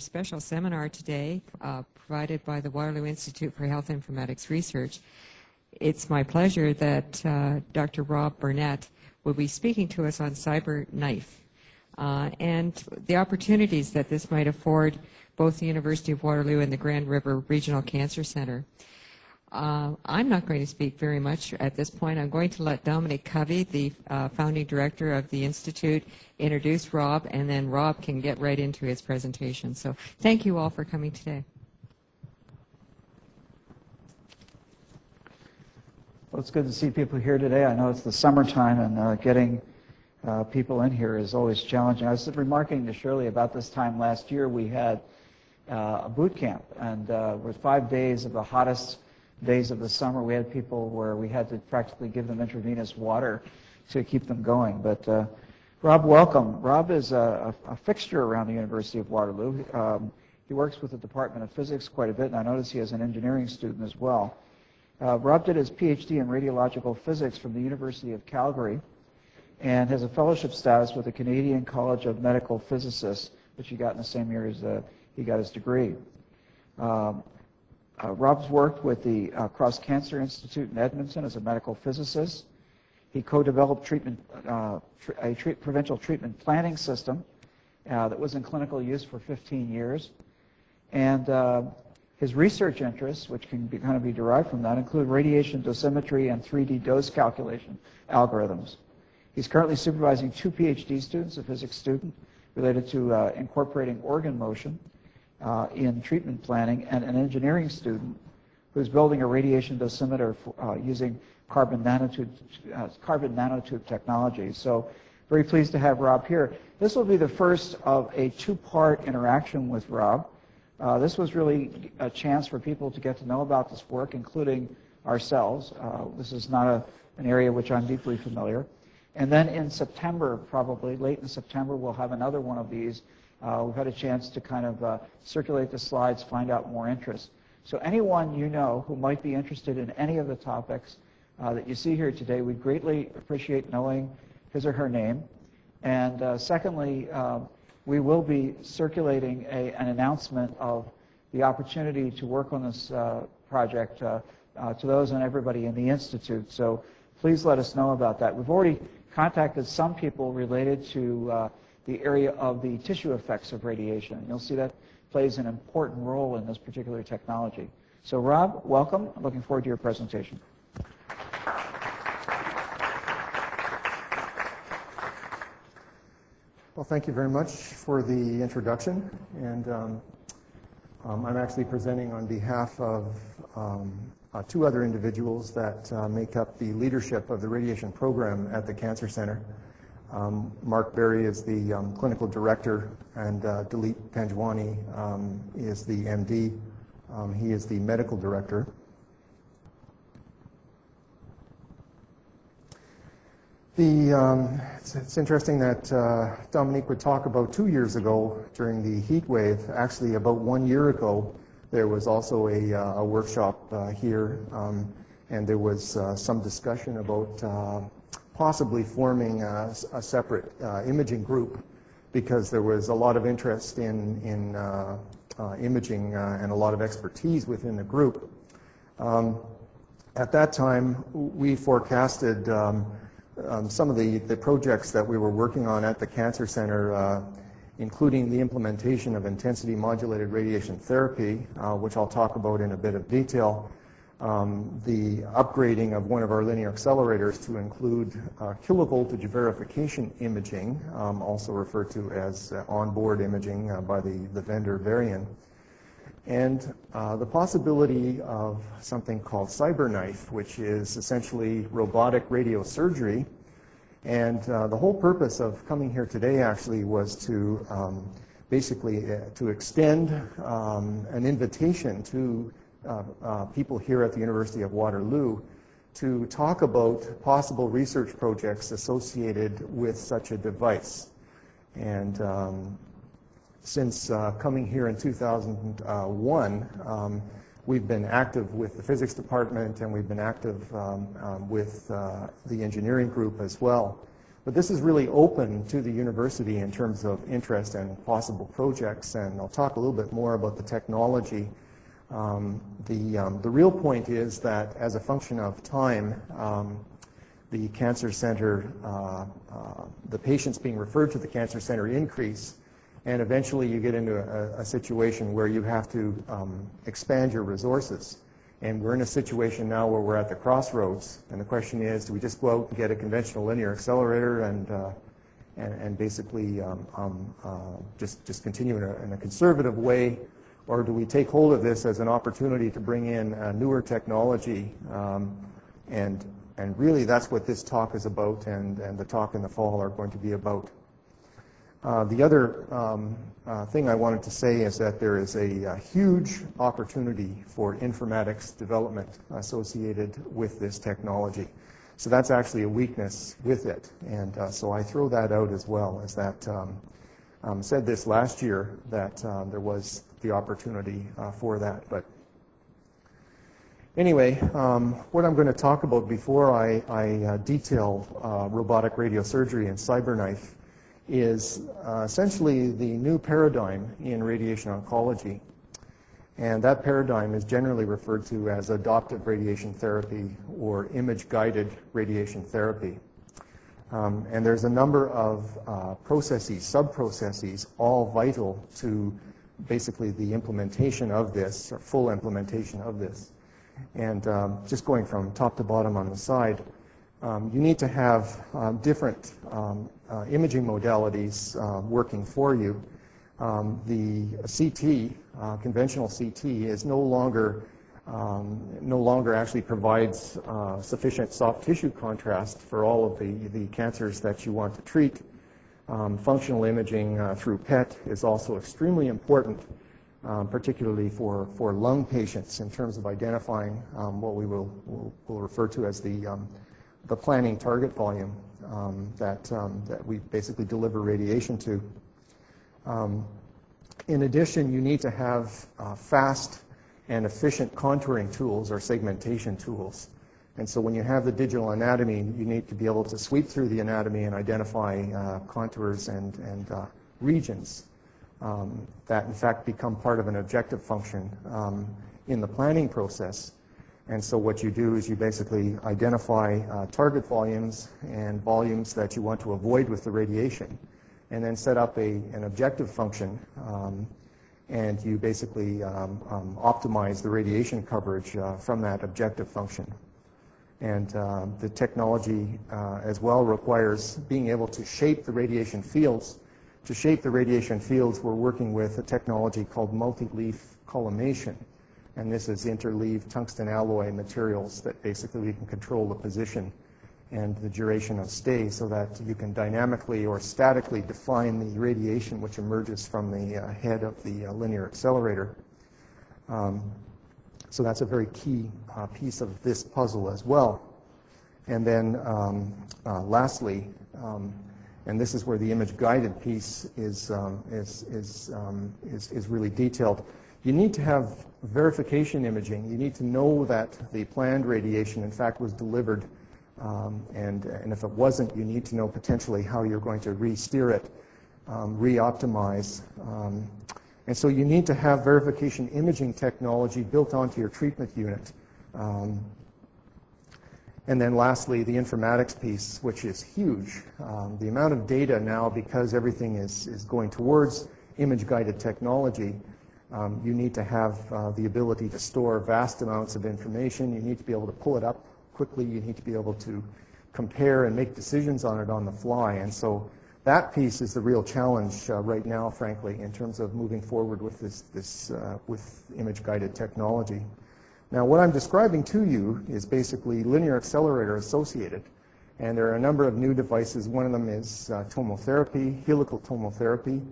special seminar today uh, provided by the Waterloo Institute for Health Informatics Research. It's my pleasure that uh, Dr. Rob Barnett will be speaking to us on CyberKnife uh, and the opportunities that this might afford both the University of Waterloo and the Grand River Regional Cancer Center. Uh, I'm not going to speak very much at this point. I'm going to let Dominic Covvey, the uh, founding director of the Institute, introduce Rob, and then Rob can get right into his presentation. So thank you all for coming today. Well, it's good to see people here today. I know it's the summertime, and uh, getting uh, people in here is always challenging. I was remarking to Shirley about this time last year, we had uh, a boot camp, and uh, with five days of the hottest days of the summer, we had people where we had to practically give them intravenous water to keep them going. But uh, Rob, welcome. Rob is a, a, fixture around the University of Waterloo. Um, he works with the Department of Physics quite a bit, and I notice he has an engineering student as well. Uh, Rob did his PhD in radiological physics from the University of Calgary and has a fellowship status with the Canadian College of Medical Physicists, which he got in the same year as uh, he got his degree. Um, uh, Rob's worked with the uh, Cross Cancer Institute in Edmonton as a medical physicist. He co-developed treatment, uh, a treat provincial treatment planning system uh, that was in clinical use for 15 years. And uh, his research interests, which can be, kind of be derived from that, include radiation dosimetry and 3D dose calculation algorithms. He's currently supervising two PhD students, a physics student related to uh, incorporating organ motion uh, in treatment planning and an engineering student who's building a radiation dosimeter for, uh, using carbon nanotube, uh, carbon nanotube technology. So very pleased to have Rob here. This will be the first of a two-part interaction with Rob. Uh, this was really a chance for people to get to know about this work, including ourselves. Uh, this is not a, an area which I'm deeply familiar. And then in September, probably late in September, we'll have another one of these uh, we've had a chance to kind of uh, circulate the slides, find out more interest. So anyone you know who might be interested in any of the topics uh, that you see here today, we'd greatly appreciate knowing his or her name. And uh, secondly, um, we will be circulating a, an announcement of the opportunity to work on this uh, project uh, to those and everybody in the Institute. So please let us know about that. We've already contacted some people related to the area of the tissue effects of radiation. You'll see that plays an important role in this particular technology. So Rob, welcome. I'm looking forward to your presentation. Well, thank you very much for the introduction. And um, um, I'm actually presenting on behalf of um, uh, two other individuals that uh, make up the leadership of the radiation program at the Cancer Center. Um, Mark Berry is the um, clinical director, and uh, Dilip Panjwani um, is the MD. Um, he is the medical director. The, um, it's, it's, interesting that uh, Dominic would talk about two years ago during the heat wave. Actually, about one year ago, there was also a, uh, a workshop uh, here, um, and there was uh, some discussion about uh, possibly forming a, a separate uh, imaging group because there was a lot of interest in, in uh, uh, imaging uh, and a lot of expertise within the group. Um, at that time, we forecasted um, um, some of the, the projects that we were working on at the Cancer Center, uh, including the implementation of intensity modulated radiation therapy, uh, which I'll talk about in a bit of detail, um, the upgrading of one of our linear accelerators to include uh, kilovoltage verification imaging, um, also referred to as uh, onboard imaging uh, by the, the vendor Varian, and uh, the possibility of something called CyberKnife, which is essentially robotic radiosurgery. And uh, the whole purpose of coming here today actually was to um, basically uh, to extend um, an invitation to people here at the University of Waterloo to talk about possible research projects associated with such a device. And um, since uh, coming here in 2001, um, we've been active with the physics department and we've been active um, um, with uh, the engineering group as well. But this is really open to the university in terms of interest and possible projects, and I'll talk a little bit more about the technology. Um, the, um, the real point is that as a function of time, um, the cancer center, uh, uh, the patients being referred to the cancer center increase, and eventually you get into a, a situation where you have to um, expand your resources. And we're in a situation now where we're at the crossroads, and the question is, do we just go out and get a conventional linear accelerator and, uh, and, and, basically um, um, uh, just, just continue in a, in a, conservative way, or do we take hold of this as an opportunity to bring in newer technology? Um, and, and really that's what this talk is about, and, and the talk in the fall are going to be about. Uh, the other um, uh, thing I wanted to say is that there is a, a, huge opportunity for informatics development associated with this technology. So that's actually a weakness with it. And uh, so I throw that out as well as that um, um, said this last year that uh, there was the opportunity uh, for that. But anyway, um, what I'm going to talk about before I, I detail robotic radiosurgery and CyberKnife is uh, essentially the new paradigm in radiation oncology. And that paradigm is generally referred to as adaptive radiation therapy or image-guided radiation therapy. Um, and there's a number of uh, processes, sub-processes, all vital to basically the implementation of this, or full implementation of this. And um, just going from top to bottom on the side, um, you need to have um, different um, uh, imaging modalities uh, working for you. Um, the CT, uh, conventional CT, is no longer um, no longer actually provides uh, sufficient soft tissue contrast for all of the, the cancers that you want to treat. Um, functional imaging uh, through PET is also extremely important, particularly for, for lung patients in terms of identifying what we will, will, will, refer to as the the planning target volume um, that, um, that we basically deliver radiation to. Um, in addition, you need to have uh, fast and efficient contouring tools or segmentation tools. And so when you have the digital anatomy, you need to be able to sweep through the anatomy and identify uh, contours and, and uh, regions um, that in fact become part of an objective function um, in the planning process. And so what you do is you basically identify uh, target volumes and volumes that you want to avoid with the radiation, and then set up a, an objective function, um, and you basically um, um, optimize the radiation coverage uh, from that objective function. And uh, the technology uh, as well requires being able to shape the radiation fields. To shape the radiation fields, we're working with a technology called multi-leaf collimation and this is interleaved tungsten alloy materials that basically we can control the position and the duration of stay so that you can dynamically or statically define the radiation which emerges from the uh, head of the uh, linear accelerator. Um, so that's a very key uh, piece of this puzzle as well. And then um, uh, lastly, um, and this is where the image guided piece is, um, is, is, um, is, is really detailed. You need to have verification imaging. You need to know that the planned radiation, in fact, was delivered. Um, and, and if it wasn't, you need to know potentially how you're going to re-steer it, um, re-optimize. And so you need to have verification imaging technology built onto your treatment unit. Um, and then lastly, the informatics piece, which is huge. Um, the amount of data now, because everything is, is going towards image-guided technology, um, you need to have uh, the ability to store vast amounts of information. You need to be able to pull it up quickly. You need to be able to compare and make decisions on it on the fly. And so that piece is the real challenge uh, right now, frankly, in terms of moving forward with this, this uh, with image-guided technology. Now, what I'm describing to you is basically linear accelerator associated. And there are a number of new devices. One of them is uh, tomotherapy, helical tomotherapy.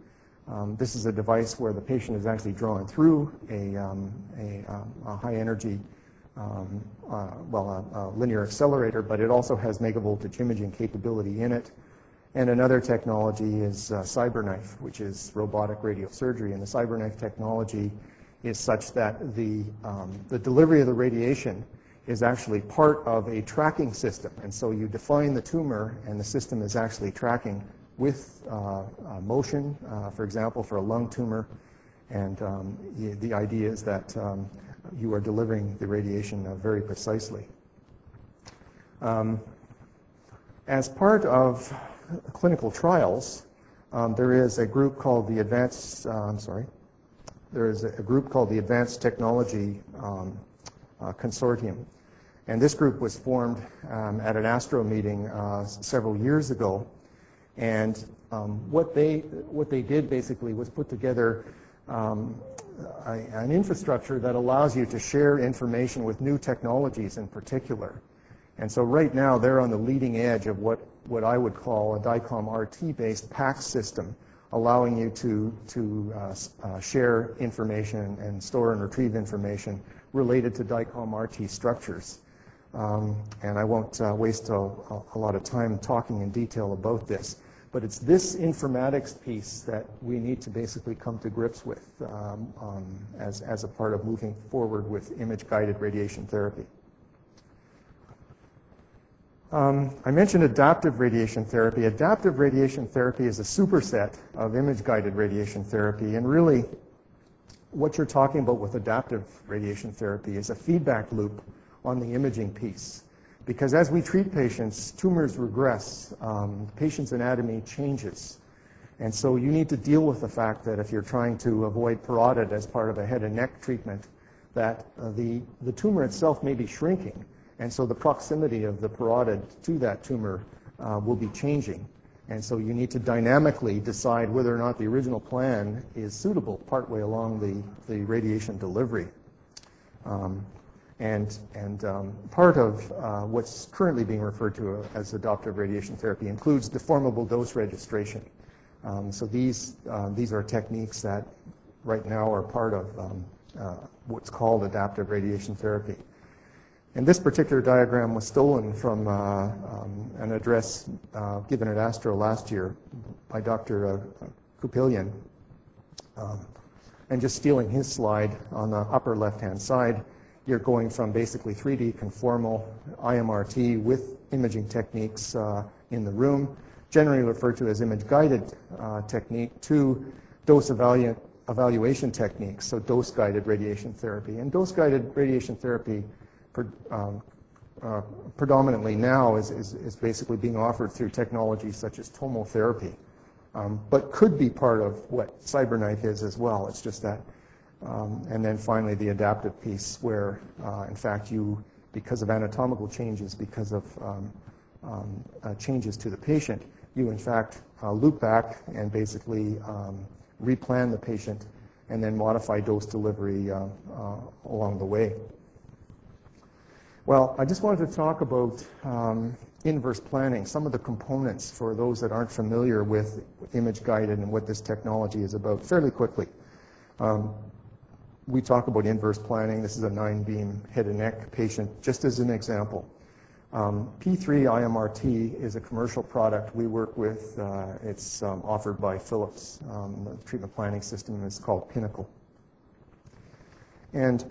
Um, this is a device where the patient is actually drawn through a, um, a, um, a, high energy, um, uh, well, a, a, linear accelerator, but it also has megavoltage imaging capability in it. And another technology is uh, CyberKnife, which is robotic radiosurgery. And the CyberKnife technology is such that the, um, the delivery of the radiation is actually part of a tracking system. And so you define the tumor, and the system is actually tracking with uh, uh, motion, uh, for example, for a lung tumor. And um, the idea is that um, you are delivering the radiation uh, very precisely. Um, as part of clinical trials, um, there is a group called the Advanced, uh, I'm sorry, there is a group called the Advanced Technology um, uh, Consortium. And this group was formed um, at an ASTRO meeting uh, several years ago. And um, what, they, what they did basically was put together um, a, an infrastructure that allows you to share information with new technologies in particular. And so right now they're on the leading edge of what, what I would call a DICOM RT-based PACS system, allowing you to, to uh, uh, share information and store and retrieve information related to DICOM RT structures. Um, and I won't uh, waste a, a, lot of time talking in detail about this. But it's this informatics piece that we need to basically come to grips with um, um, as, as a part of moving forward with image-guided radiation therapy. Um, I mentioned adaptive radiation therapy. Adaptive radiation therapy is a superset of image-guided radiation therapy, and really what you're talking about with adaptive radiation therapy is a feedback loop on the imaging piece. Because as we treat patients, tumors regress, um, patient's anatomy changes. And so you need to deal with the fact that if you're trying to avoid parotid as part of a head and neck treatment, that uh, the, the tumor itself may be shrinking. And so the proximity of the parotid to that tumor uh, will be changing. And so you need to dynamically decide whether or not the original plan is suitable partway along the, the radiation delivery. Um, and, and um, part of uh, what's currently being referred to as adaptive radiation therapy includes deformable dose registration. Um, so these, uh, these are techniques that right now are part of um, uh, what's called adaptive radiation therapy. And this particular diagram was stolen from uh, um, an address uh, given at ASTRO last year by Dr. Uh, Kupelian. Um, and just stealing his slide on the upper left-hand side, you're going from basically 3D conformal IMRT with imaging techniques uh, in the room, generally referred to as image-guided uh, technique, to dose evalu evaluation techniques, so dose-guided radiation therapy. And dose-guided radiation therapy um, uh, predominantly now is, is, is, basically being offered through technologies such as tomotherapy, um, but could be part of what CyberKnife is as well. It's just that. Um, and then finally, the adaptive piece, where uh, in fact you, because of anatomical changes, because of um, um, uh, changes to the patient, you in fact uh, loop back and basically um, replan the patient and then modify dose delivery uh, uh, along the way. Well, I just wanted to talk about um, inverse planning, some of the components for those that aren't familiar with image guided and what this technology is about fairly quickly. Um, we talk about inverse planning. This is a nine beam head and neck patient, just as an example. Um, P3 IMRT is a commercial product we work with. Uh, it's um, offered by Philips. Um, the treatment planning system is called Pinnacle. And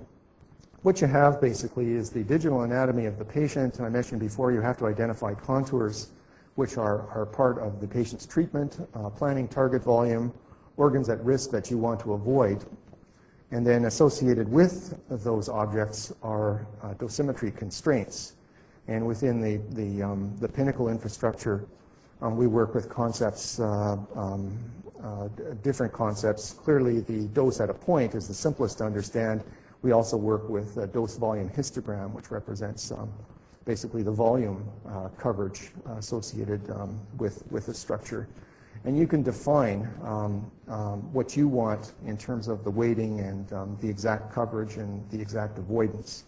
what you have basically is the digital anatomy of the patient. And I mentioned before you have to identify contours which are, are part of the patient's treatment, uh, planning target volume, organs at risk that you want to avoid. And then associated with those objects are uh, dosimetry constraints. And within the, the, um, the Pinnacle infrastructure, um, we work with concepts, uh, um, uh, different concepts. Clearly, the dose at a point is the simplest to understand we also work with a dose volume histogram, which represents um, basically the volume uh, coverage associated um, with, with the structure. And you can define um, um what you want in terms of the weighting and um, the exact coverage and the exact avoidance.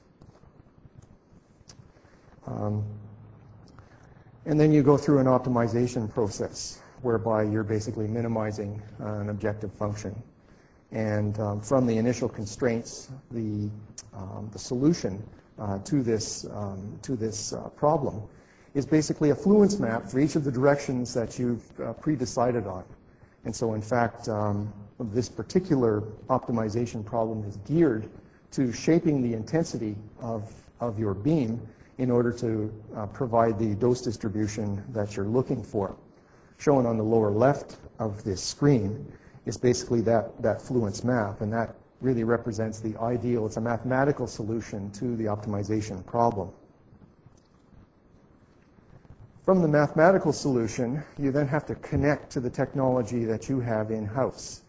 Um, and then you go through an optimization process whereby you're basically minimizing uh, an objective function. And um, from the initial constraints, the, um, the solution uh, to this, um, to this uh, problem is basically a fluence map for each of the directions that you've uh, pre-decided on. And so, in fact, um, this particular optimization problem is geared to shaping the intensity of of your beam in order to uh, provide the dose distribution that you're looking for. Shown on the lower left of this screen is basically that, that fluence map, and that really represents the ideal, it's a mathematical solution to the optimization problem. From the mathematical solution, you then have to connect to the technology that you have in-house.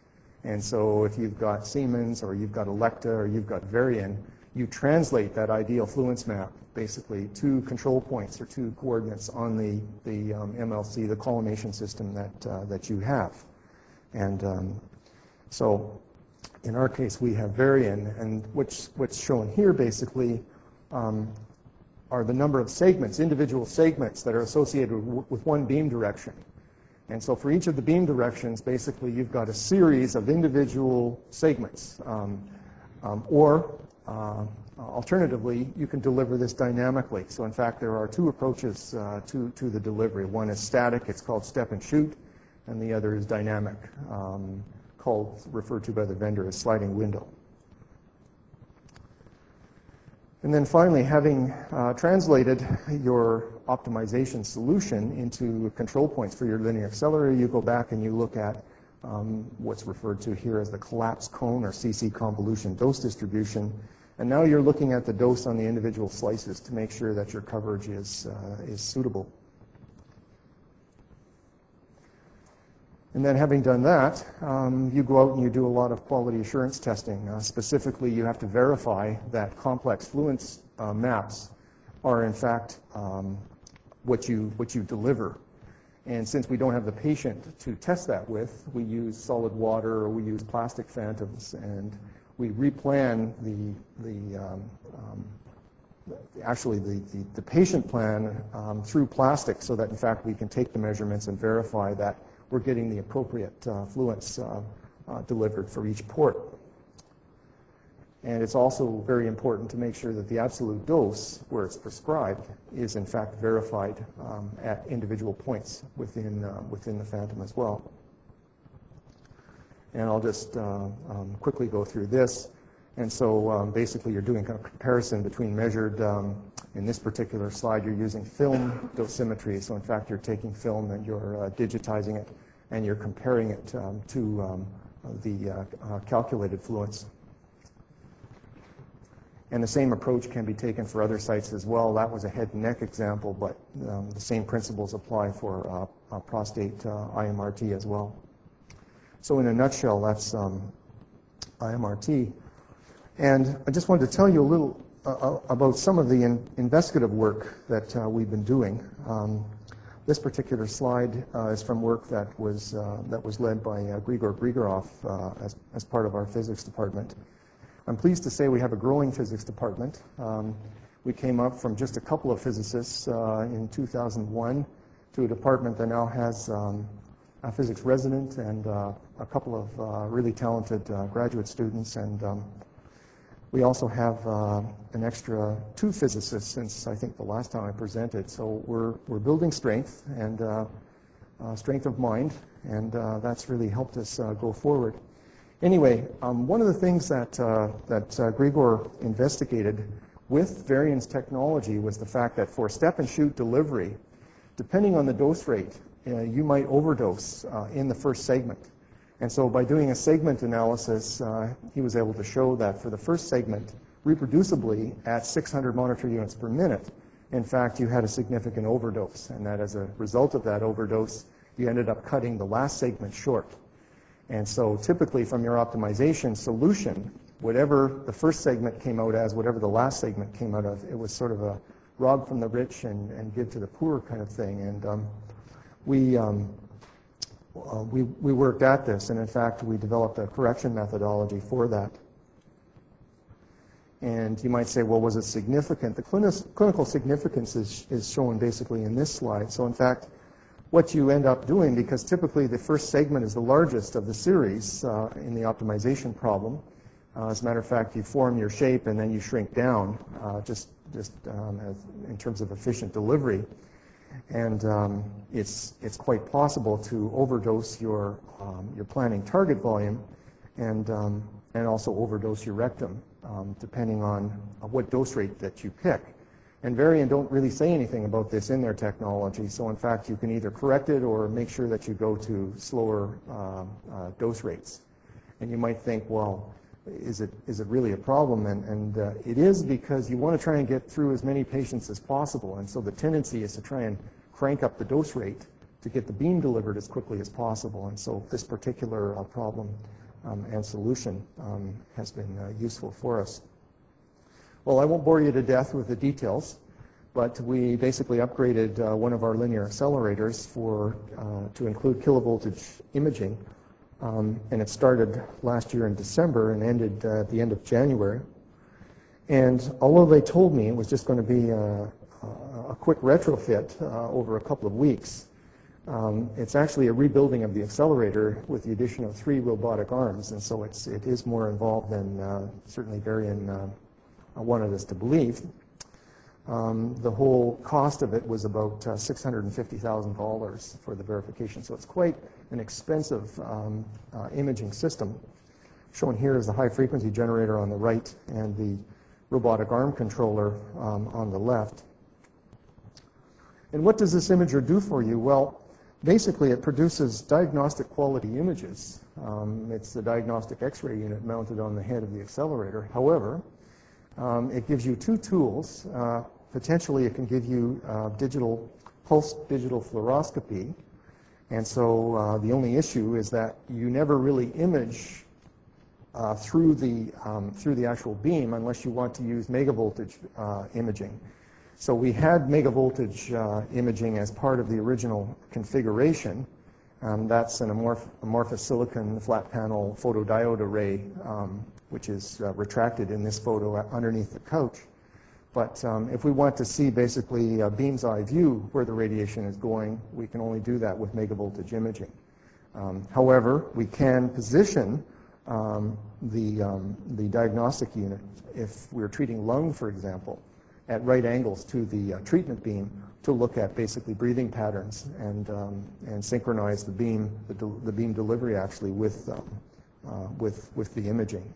And so if you've got Siemens or you've got Elekta or you've got Varian, you translate that ideal fluence map basically to control points or to coordinates on the, the um, MLC, the collimation system that, uh, that you have. And um, so in our case, we have Varian, and what's, what's shown here basically um, are the number of segments, individual segments that are associated with one beam direction. And so for each of the beam directions, basically you've got a series of individual segments. Um, um, or uh, alternatively, you can deliver this dynamically. So in fact, there are two approaches uh, to, to the delivery. One is static, it's called step and shoot, and the other is dynamic, um, called, referred to by the vendor as sliding window. And then finally, having uh, translated your optimization solution into control points for your linear accelerator, you go back and you look at um, what's referred to here as the collapse cone or CC convolution dose distribution. And now you're looking at the dose on the individual slices to make sure that your coverage is, uh, is suitable. And then having done that, um, you go out and you do a lot of quality assurance testing. Uh, specifically, you have to verify that complex fluence uh, maps are in fact um, what, you, what you deliver. And since we don't have the patient to test that with, we use solid water or we use plastic phantoms and we replan the, the um, um actually the, the, the, patient plan um, through plastic so that in fact we can take the measurements and verify that we're getting the appropriate uh, fluence uh, uh, delivered for each port. And it's also very important to make sure that the absolute dose, where it's prescribed, is in fact verified um, at individual points within, uh, within the phantom as well. And I'll just uh, um, quickly go through this. And so um, basically you're doing a comparison between measured, um, in this particular slide, you're using film dosimetry. So in fact, you're taking film and you're uh, digitizing it and you're comparing it um, to um, the uh, uh, calculated fluence. And the same approach can be taken for other sites as well. That was a head and neck example, but um, the same principles apply for uh, prostate uh, IMRT as well. So in a nutshell, that's um, IMRT. And I just wanted to tell you a little uh, uh about some of the in investigative work that uh, we've been doing. Um, this particular slide uh, is from work that was, uh, that was led by uh, Grigor Grigorov as, as part of our physics department. I'm pleased to say we have a growing physics department. Um, we came up from just a couple of physicists in 2001 to a department that now has um, a physics resident and a couple of really talented graduate students and um, we also have uh, an extra two physicists since I think the last time I presented. So we're, we're building strength and uh, uh, strength of mind, and uh, that's really helped us uh, go forward. Anyway, um, one of the things that, uh, that Grigor investigated with Varian's technology was the fact that for step and shoot delivery, depending on the dose rate, you might overdose in the first segment. And so by doing a segment analysis, uh, he was able to show that for the first segment, reproducibly at 600 monitor units per minute, in fact, you had a significant overdose, and that as a result of that overdose, you ended up cutting the last segment short. And so typically from your optimization solution, whatever the first segment came out as, whatever the last segment came out of, it was sort of a rob from the rich and, and give to the poor kind of thing. And um, we, um, uh, we, we worked at this, and in fact, we developed a correction methodology for that. And you might say, well, was it significant? The clinical significance is, is shown basically in this slide. So in fact, what you end up doing, because typically the first segment is the largest of the series uh, in the optimization problem. Uh, as a matter of fact, you form your shape and then you shrink down uh, just, just um, as, in terms of efficient delivery. And um, it's, it's quite possible to overdose your, um, your planning target volume. And um, and also overdose your rectum, um, depending on uh, what dose rate that you pick. And Varian don't really say anything about this in their technology, so in fact you can either correct it or make sure that you go to slower uh, uh, dose rates. And you might think, well, is it, is it really a problem? And, and uh, it is because you want to try and get through as many patients as possible, and so the tendency is to try and crank up the dose rate to get the beam delivered as quickly as possible. And so this particular uh, problem um, and solution um, has been uh, useful for us. Well, I won't bore you to death with the details, but we basically upgraded uh, one of our linear accelerators for, uh, to include kilovoltage imaging. Um, and it started last year in December and ended uh, at the end of January. And although they told me it was just going to be a, a quick retrofit uh, over a couple of weeks, um, it's actually a rebuilding of the accelerator with the addition of three robotic arms, and so it's, it is more involved than uh, certainly Varian uh, wanted us to believe. Um, the whole cost of it was about uh, $650,000 for the verification, so it's quite an expensive um, uh, imaging system. Shown here is the high frequency generator on the right and the robotic arm controller um, on the left. And what does this imager do for you? Well, basically it produces diagnostic quality images. Um, it's the diagnostic x-ray unit mounted on the head of the accelerator. However, um, it gives you two tools. Uh, potentially it can give you uh, digital, pulse digital fluoroscopy. And so uh, the only issue is that you never really image uh, through, the, um, through the actual beam unless you want to use megavoltage uh, imaging. So we had megavoltage uh, imaging as part of the original configuration. Um, that's an amorph amorphous silicon flat panel photodiode array, um, which is uh, retracted in this photo underneath the couch. But um, if we want to see basically a beam's eye view where the radiation is going, we can only do that with megavoltage imaging. Um, however, we can position um, the, um, the diagnostic unit if we're treating lung, for example, at right angles to the uh, treatment beam to look at basically breathing patterns and, um, and synchronize the beam, the, the, beam delivery actually with, um, uh, with, with the imaging.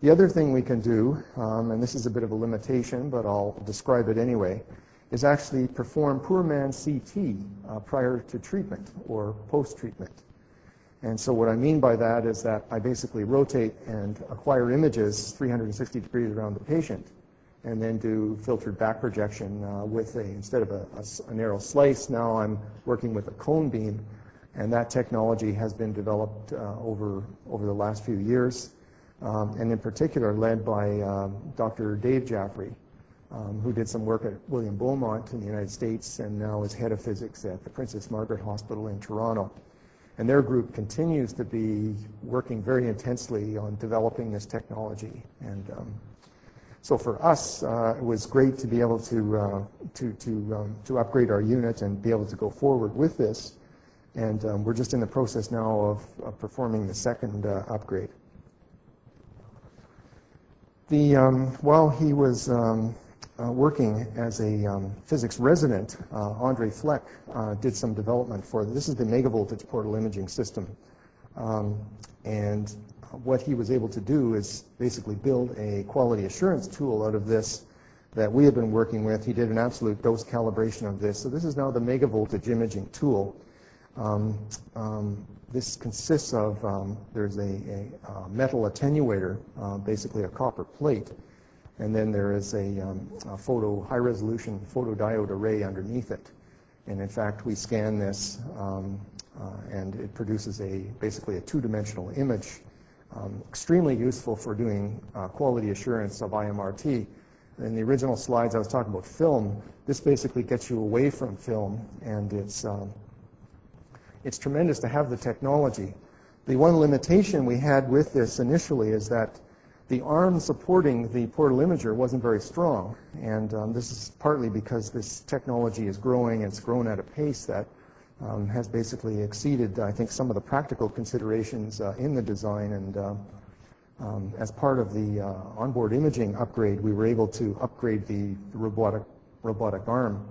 The other thing we can do, um, and this is a bit of a limitation, but I'll describe it anyway, is actually perform poor man CT uh, prior to treatment or post-treatment. And so what I mean by that is that I basically rotate and acquire images 360 degrees around the patient and then do filtered back projection uh, with a, instead of a, a, a, narrow slice, now I'm working with a cone beam, and that technology has been developed uh, over, over the last few years, um, and in particular led by um, Dr. Dave Jaffray, um, who did some work at William Beaumont in the United States and now is head of physics at the Princess Margaret Hospital in Toronto. And their group continues to be working very intensely on developing this technology. And um, so for us, uh, it was great to be able to, uh, to, to, um, to upgrade our unit and be able to go forward with this. And um, we're just in the process now of, of performing the second uh, upgrade. The, um, while he was um, uh, working as a um, physics resident, uh, Andre Fleck uh, did some development for, this is the megavoltage portal imaging system. Um, and what he was able to do is basically build a quality assurance tool out of this that we have been working with. He did an absolute dose calibration of this. So this is now the megavoltage imaging tool. Um, um, this consists of, um, there's a, a, a, metal attenuator, uh, basically a copper plate, and then there is a, um, a photo, high resolution photodiode array underneath it. And in fact, we scan this um, uh, and it produces a basically a two-dimensional image um, extremely useful for doing uh, quality assurance of IMRT. In the original slides, I was talking about film. This basically gets you away from film, and it's, um, it's tremendous to have the technology. The one limitation we had with this initially is that the arm supporting the portal imager wasn't very strong, and um, this is partly because this technology is growing, it's grown at a pace that um, has basically exceeded, I think, some of the practical considerations uh, in the design. And uh, um, as part of the uh, onboard imaging upgrade, we were able to upgrade the, the, robotic, robotic arm.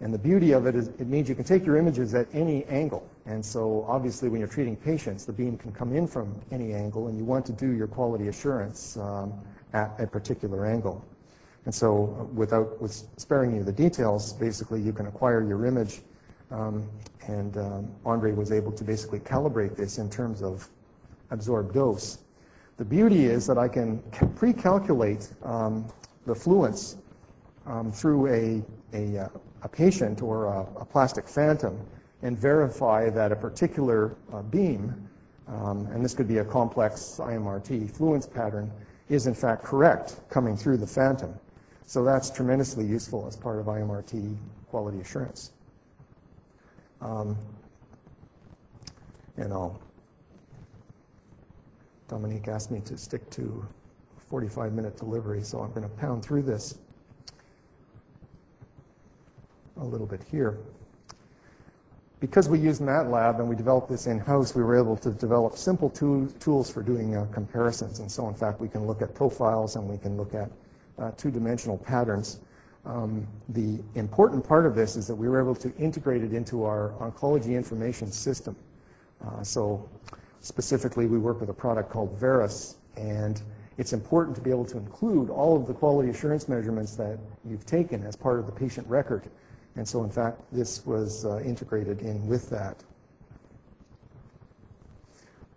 And the beauty of it is it means you can take your images at any angle. And so obviously when you're treating patients, the beam can come in from any angle and you want to do your quality assurance um, at a particular angle. And so without with sparing you the details, basically you can acquire your image um, and um, Andre was able to basically calibrate this in terms of absorbed dose. The beauty is that I can pre-calculate um, the fluence um, through a, a, uh, a, patient or a, a, plastic phantom and verify that a particular uh, beam, um, and this could be a complex IMRT fluence pattern, is in fact correct coming through the phantom. So that's tremendously useful as part of IMRT quality assurance. Um, and I'll, Dominic asked me to stick to 45 minute delivery, so I'm going to pound through this a little bit here. Because we use MATLAB and we developed this in-house, we were able to develop simple tools for doing uh, comparisons. And so, in fact, we can look at profiles and we can look at uh, two-dimensional patterns. Um, the important part of this is that we were able to integrate it into our oncology information system. Uh, so specifically, we work with a product called VARIS, and it's important to be able to include all of the quality assurance measurements that you've taken as part of the patient record. And so, in fact, this was uh, integrated in with that.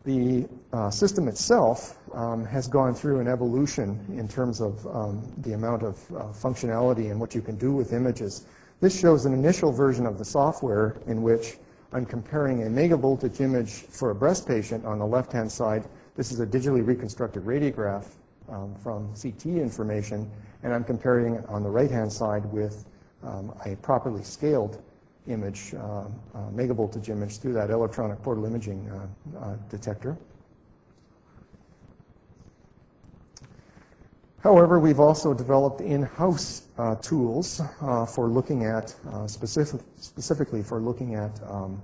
The uh, system itself um, has gone through an evolution in terms of um, the amount of uh, functionality and what you can do with images. This shows an initial version of the software in which I'm comparing a megavoltage image for a breast patient on the left-hand side. This is a digitally reconstructed radiograph um, from CT information, and I'm comparing it on the right-hand side with um, a properly scaled image, uh, uh, megavoltage image through that electronic portal imaging uh, uh, detector. However, we've also developed in-house uh, tools uh, for looking at, specific, specifically for looking at um,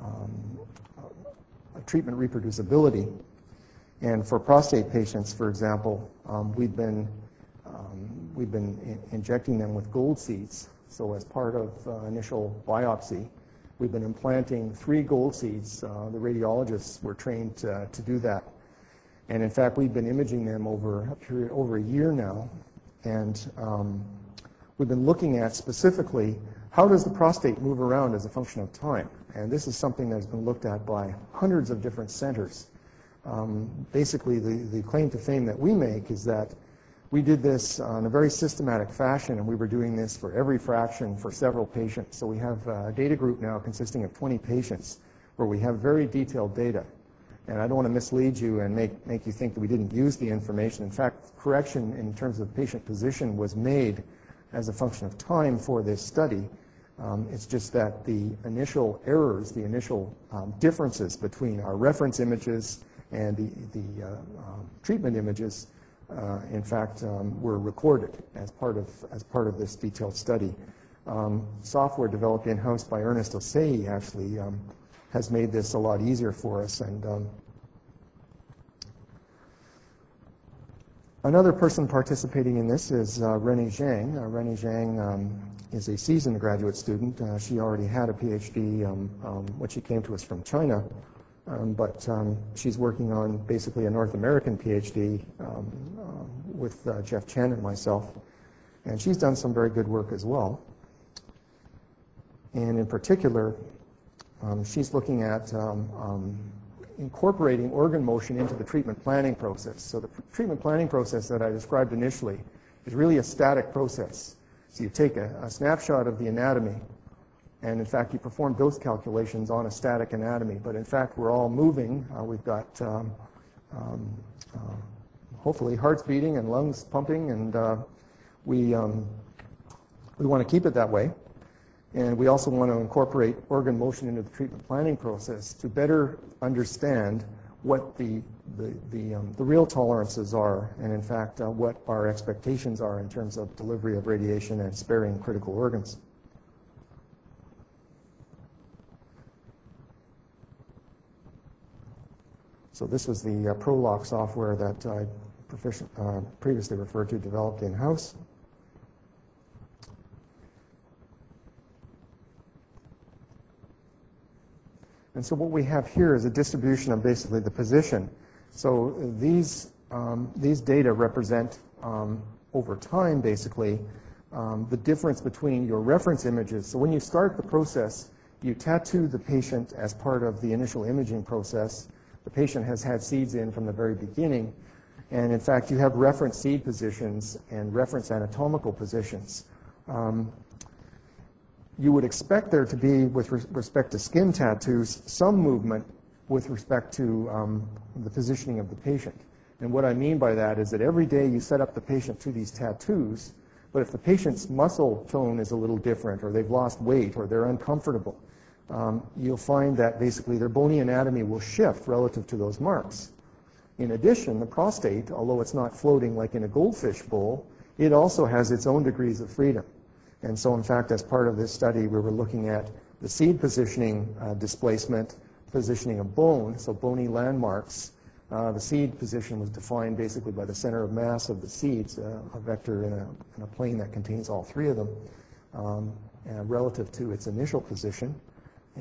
um, treatment reproducibility. And for prostate patients, for example, um, we've been, um, we've been in injecting them with gold seeds so as part of uh, initial biopsy, we've been implanting three gold seeds. Uh, the radiologists were trained to, to, do that. And in fact, we've been imaging them over a period, over a year now. And um, we've been looking at specifically how does the prostate move around as a function of time? And this is something that's been looked at by hundreds of different centers. Um, basically, the, the claim to fame that we make is that we did this in a very systematic fashion, and we were doing this for every fraction for several patients. So we have a data group now consisting of 20 patients where we have very detailed data. And I don't want to mislead you and make, make you think that we didn't use the information. In fact, correction in terms of patient position was made as a function of time for this study. Um, it's just that the initial errors, the initial um, differences between our reference images and the, the uh, um, treatment images uh, in fact, um, were recorded as part of, as part of this detailed study. Um, software developed in-house by Ernest Osei actually um, has made this a lot easier for us. And um, another person participating in this is uh, Zhang. Uh, Zhang um, is a seasoned graduate student. Uh, she already had a PhD um, when she came to us from China. Um, but um, she's working on basically a North American PhD um, uh, with uh, Jeff Chen and myself. And she's done some very good work as well. And in particular, um, she's looking at um, um, incorporating organ motion into the treatment planning process. So the treatment planning process that I described initially is really a static process. So you take a, a snapshot of the anatomy and in fact, you perform those calculations on a static anatomy. But in fact, we're all moving. Uh, we've got um, um, uh, hopefully hearts beating and lungs pumping, and uh, we, um, we want to keep it that way. And we also want to incorporate organ motion into the treatment planning process to better understand what the, the, the, um, the real tolerances are, and in fact, uh, what our expectations are in terms of delivery of radiation and sparing critical organs. So this was the uh, Prolock software that I uh, previously referred to, developed in-house. And so what we have here is a distribution of basically the position. So these, um, these data represent um, over time, basically, um, the difference between your reference images. So when you start the process, you tattoo the patient as part of the initial imaging process. The patient has had seeds in from the very beginning. And in fact, you have reference seed positions and reference anatomical positions. Um, you would expect there to be, with res- respect to skin tattoos, some movement with respect to um, the positioning of the patient. And what I mean by that is that every day you set up the patient to these tattoos, but if the patient's muscle tone is a little different, or they've lost weight, or they're uncomfortable, um, you'll find that basically their bony anatomy will shift relative to those marks. In addition, the prostate, although it's not floating like in a goldfish bowl, it also has its own degrees of freedom. And so, in fact, as part of this study, we were looking at the seed positioning uh, displacement, positioning of bone, so bony landmarks. Uh, the seed position was defined basically by the center of mass of the seeds, uh, a vector in a, in a, plane that contains all three of them, um, relative to its initial position,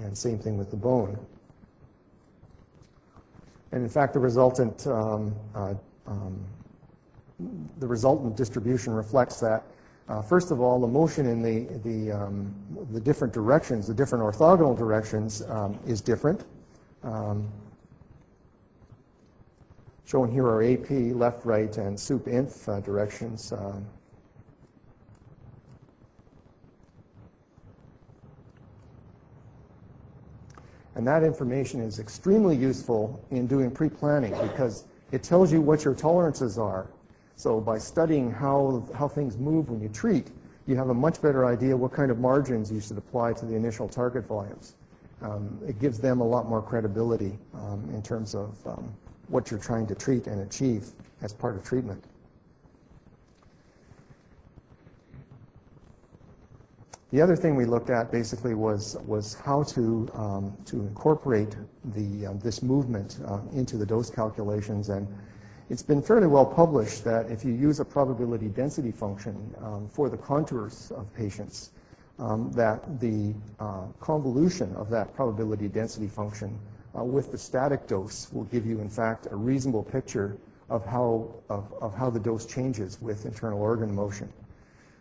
and same thing with the bone. And in fact, the resultant, um, uh, um, the resultant distribution reflects that uh, first of all, the motion in the, the, um, the different directions, the different orthogonal directions, um, is different. Um, shown here are AP, left, right, and sup inf uh, directions. And that information is extremely useful in doing pre-planning because it tells you what your tolerances are so by studying how, how things move when you treat, you have a much better idea what kind of margins you should apply to the initial target volumes. Um, it gives them a lot more credibility um, in terms of um, what you're trying to treat and achieve as part of treatment. The other thing we looked at basically was, was how to, um, to incorporate the, uh, this movement uh, into the dose calculations and it's been fairly well published that if you use a probability density function um, for the contours of patients, um, that the uh, convolution of that probability density function uh, with the static dose will give you, in fact, a reasonable picture of how, of, of how the dose changes with internal organ motion.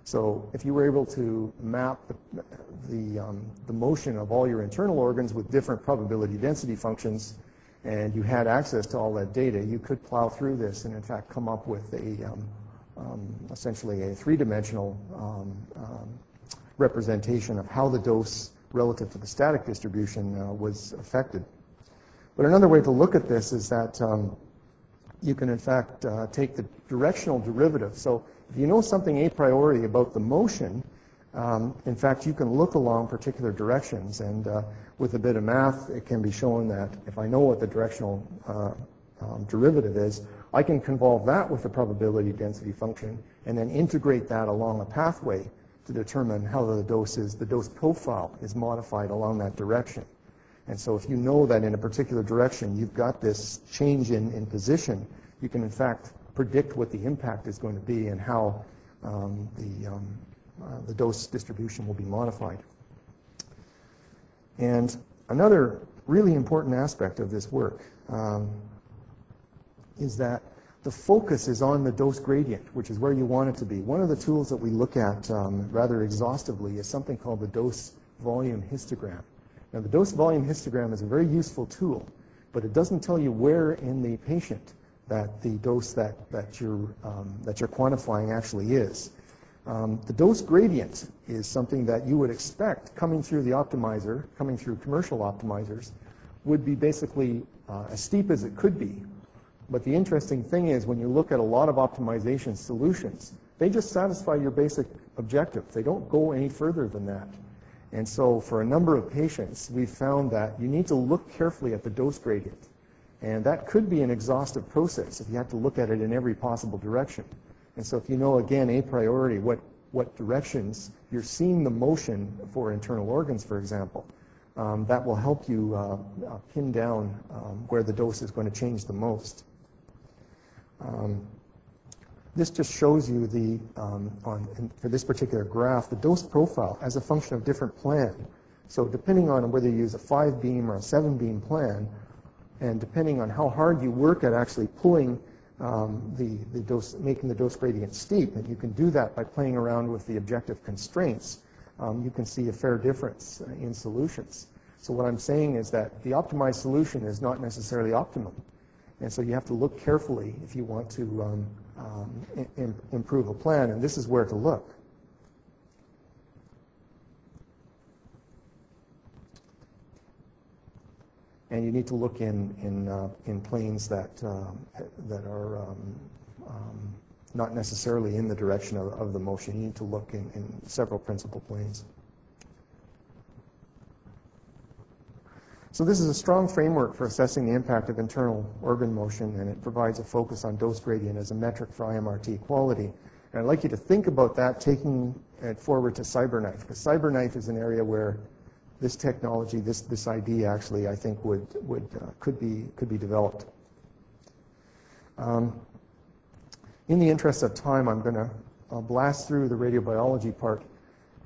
So if you were able to map the, the, um, the motion of all your internal organs with different probability density functions, and you had access to all that data, you could plow through this and in fact come up with a um, um, essentially a three-dimensional um, um representation of how the dose relative to the static distribution uh, was affected. But another way to look at this is that um, you can in fact uh, take the directional derivative. So if you know something a priori about the motion, um, in fact, you can look along particular directions, and uh, with a bit of math, it can be shown that if I know what the directional uh, um, derivative is, I can convolve that with the probability density function and then integrate that along a pathway to determine how the dose is, the dose profile is modified along that direction. And so if you know that in a particular direction you've got this change in, in position, you can in fact predict what the impact is going to be and how um, the, um, uh, the dose distribution will be modified. And another really important aspect of this work um, is that the focus is on the dose gradient, which is where you want it to be. One of the tools that we look at um, rather exhaustively is something called the dose volume histogram. Now, the dose volume histogram is a very useful tool, but it doesn't tell you where in the patient that the dose that, that, you're, um, that you're quantifying actually is. Um, the dose gradient is something that you would expect coming through the optimizer, coming through commercial optimizers, would be basically uh, as steep as it could be. But the interesting thing is when you look at a lot of optimization solutions, they just satisfy your basic objective. They don't go any further than that. And so for a number of patients, we've found that you need to look carefully at the dose gradient. And that could be an exhaustive process if you have to look at it in every possible direction. And so if you know, again, a priori, what, what directions you're seeing the motion for internal organs, for example, um, that will help you uh, uh, pin down um, where the dose is going to change the most. Um, this just shows you the, um, on, for this particular graph, the dose profile as a function of different plan. So depending on whether you use a five beam or a seven beam plan, and depending on how hard you work at actually pulling um, the, the dose, making the dose gradient steep, and you can do that by playing around with the objective constraints, um, you can see a fair difference uh, in solutions. So what I'm saying is that the optimized solution is not necessarily optimum. And so you have to look carefully if you want to um, um, Im improve a plan, and this is where to look. And you need to look in, in, uh, in planes that, um, that are um, um, not necessarily in the direction of, of the motion. You need to look in, in several principal planes. So this is a strong framework for assessing the impact of internal organ motion, and it provides a focus on dose gradient as a metric for IMRT quality. And I'd like you to think about that, taking it forward to CyberKnife, because CyberKnife is an area where this technology, this, this idea actually, I think would, would, uh, could, be, could be developed. Um, in the interest of time, I'm going to uh, blast through the radiobiology part.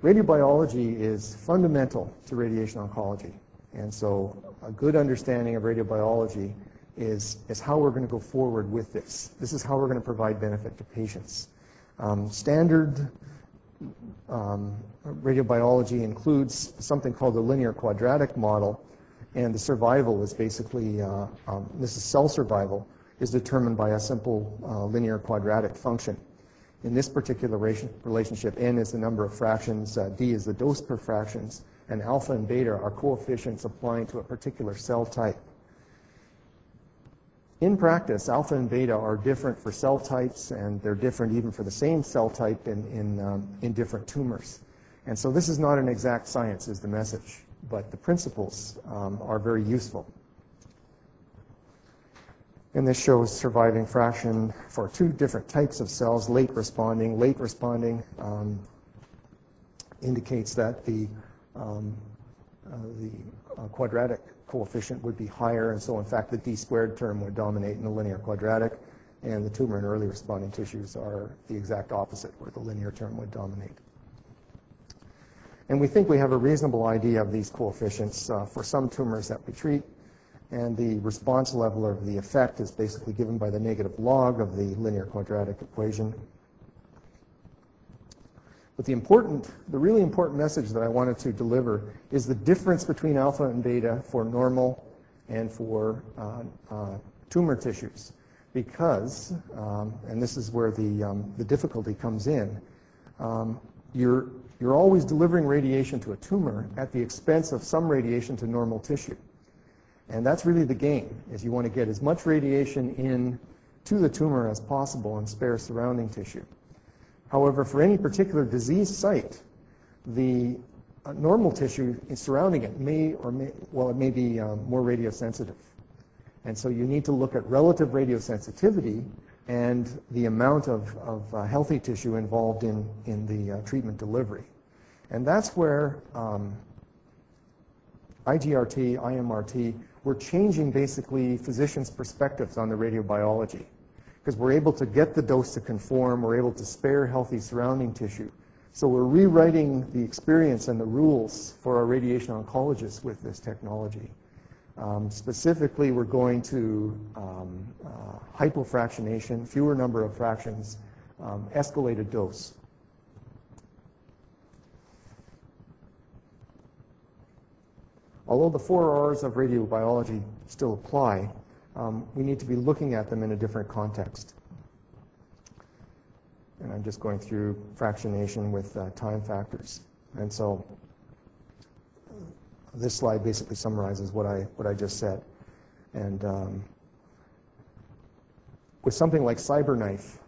Radiobiology is fundamental to radiation oncology. And so a good understanding of radiobiology is, is how we're going to go forward with this. This is how we're going to provide benefit to patients. Um, standard um, radiobiology includes something called the linear quadratic model, and the survival is basically, uh, um, this is cell survival, is determined by a simple uh, linear quadratic function. In this particular relationship, n is the number of fractions, uh, d is the dose per fractions, and alpha and beta are coefficients applying to a particular cell type. In practice, alpha and beta are different for cell types, and they're different even for the same cell type in, in, um, in different tumors. And so this is not an exact science, is the message, but the principles um, are very useful. And this shows surviving fraction for two different types of cells, late responding. Late responding um, indicates that the, um, uh, the uh, quadratic coefficient would be higher, and so in fact the d squared term would dominate in the linear quadratic, and the tumor and early responding tissues are the exact opposite, where the linear term would dominate. And we think we have a reasonable idea of these coefficients uh, for some tumors that we treat, and the response level of the effect is basically given by the negative log of the linear quadratic equation. But the important, the really important message that I wanted to deliver is the difference between alpha and beta for normal and for uh, uh, tumor tissues. Because, um, and this is where the, um, the difficulty comes in, um, you're, you're always delivering radiation to a tumor at the expense of some radiation to normal tissue. And that's really the game, is you want to get as much radiation in to the tumor as possible and spare surrounding tissue. However, for any particular disease site, the uh, normal tissue surrounding it may or may, well, it may be um, more radiosensitive. And so you need to look at relative radiosensitivity and the amount of, of uh, healthy tissue involved in, in the uh, treatment delivery. And that's where um, IGRT, IMRT, we're changing basically physicians' perspectives on the radiobiology because we're able to get the dose to conform, we're able to spare healthy surrounding tissue. So we're rewriting the experience and the rules for our radiation oncologists with this technology. Um, specifically, we're going to um, uh, hypofractionation, fewer number of fractions, um, escalated dose. Although the four R's of radiobiology still apply, um, we need to be looking at them in a different context. And I'm just going through fractionation with uh, time factors. And so this slide basically summarizes what I, what I just said. And um, with something like CyberKnife,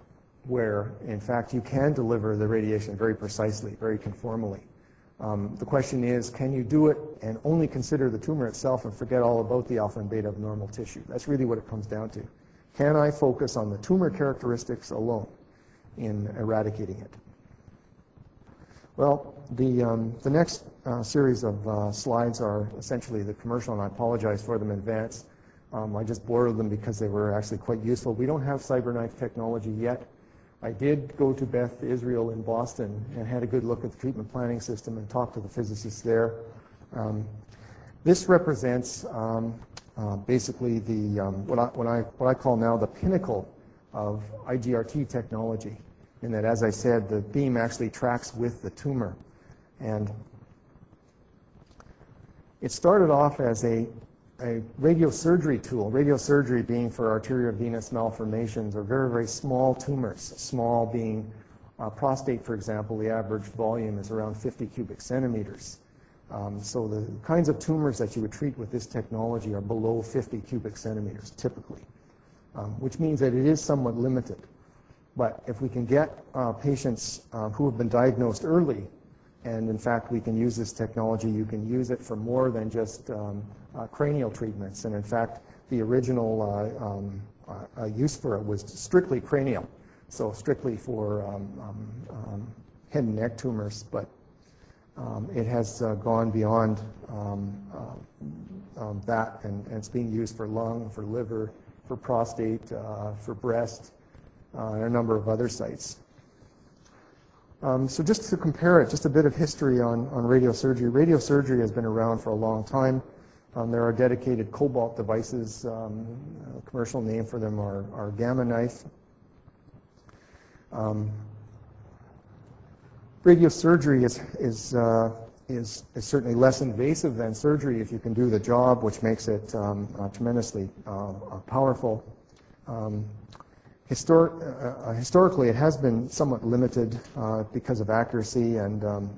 where in fact you can deliver the radiation very precisely, very conformally, um, the question is, can you do it and only consider the tumor itself and forget all about the alpha and beta of normal tissue? That's really what it comes down to. Can I focus on the tumor characteristics alone in eradicating it? Well, the, um, the next uh, series of uh, slides are essentially the commercial, and I apologize for them in advance. Um, I just borrowed them because they were actually quite useful. We don't have CyberKnife technology yet. I did go to Beth Israel in Boston and had a good look at the treatment planning system and talked to the physicists there. Um, this represents um, uh, basically the um, what, I, what, I, what I call now the pinnacle of IGRT technology, in that, as I said, the beam actually tracks with the tumor. And it started off as a, a radiosurgery tool, radiosurgery being for arteriovenous malformations or very, very small tumors, small being uh, prostate, for example, the average volume is around 50 cubic centimeters. Um, so the kinds of tumors that you would treat with this technology are below 50 cubic centimeters typically, um, which means that it is somewhat limited. But if we can get uh, patients uh, who have been diagnosed early, and in fact we can use this technology, you can use it for more than just um, uh, cranial treatments. And in fact, the original uh, um, uh, use for it was strictly cranial, so strictly for um, um, head and neck tumors. But um, it has uh, gone beyond um, uh, um, that, and, and, it's being used for lung, for liver, for prostate, uh, for breast, uh, and a number of other sites. Um, so just to compare it, just a bit of history on, on radiosurgery. Radiosurgery has been around for a long time. Um, there are dedicated cobalt devices. Um, commercial name for them are, are Gamma Knife. Radiosurgery is, is, uh, is, is, certainly less invasive than surgery if you can do the job, which makes it um, uh, tremendously uh, uh powerful. Um, histor uh, uh, historically, it has been somewhat limited because of accuracy and um,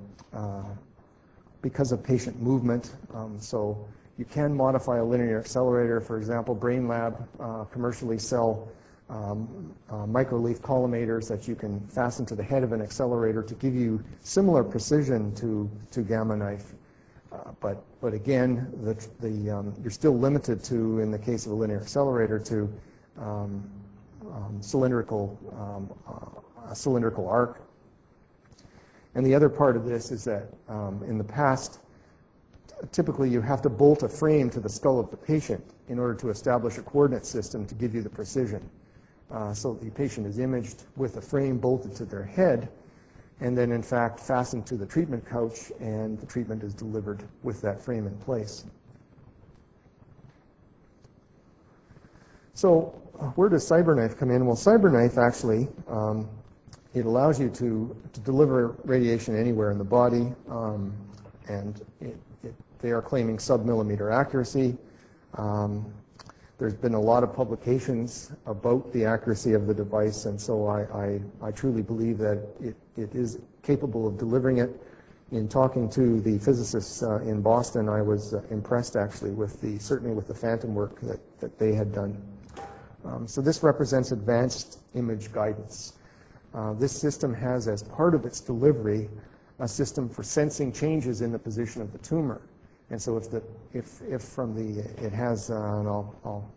because of patient movement. Um, so you can modify a linear accelerator. For example, BrainLab commercially sell um, uh, microleaf collimators that you can fasten to the head of an accelerator to give you similar precision to, to Gamma Knife. Uh, but, but again, the, the, um, you're still limited to, in the case of a linear accelerator, to um, um cylindrical, um, uh, a cylindrical arc. And the other part of this is that um, in the past, typically you have to bolt a frame to the skull of the patient in order to establish a coordinate system to give you the precision. Uh, so the patient is imaged with a frame bolted to their head and then in fact fastened to the treatment couch and the treatment is delivered with that frame in place. So uh, where does CyberKnife come in? Well, CyberKnife actually, um, it allows you to, to deliver radiation anywhere in the body um, and it, it, they are claiming sub-millimeter accuracy. Um, there's been a lot of publications about the accuracy of the device, and so I, I, I truly believe that it, it is capable of delivering it. In talking to the physicists uh, in Boston, I was uh, impressed actually with the, certainly with the phantom work that, that they had done. Um, so this represents advanced image guidance. Uh, this system has as part of its delivery a system for sensing changes in the position of the tumor. And so if, the, if, if from the, it has, uh, and I'll, I'll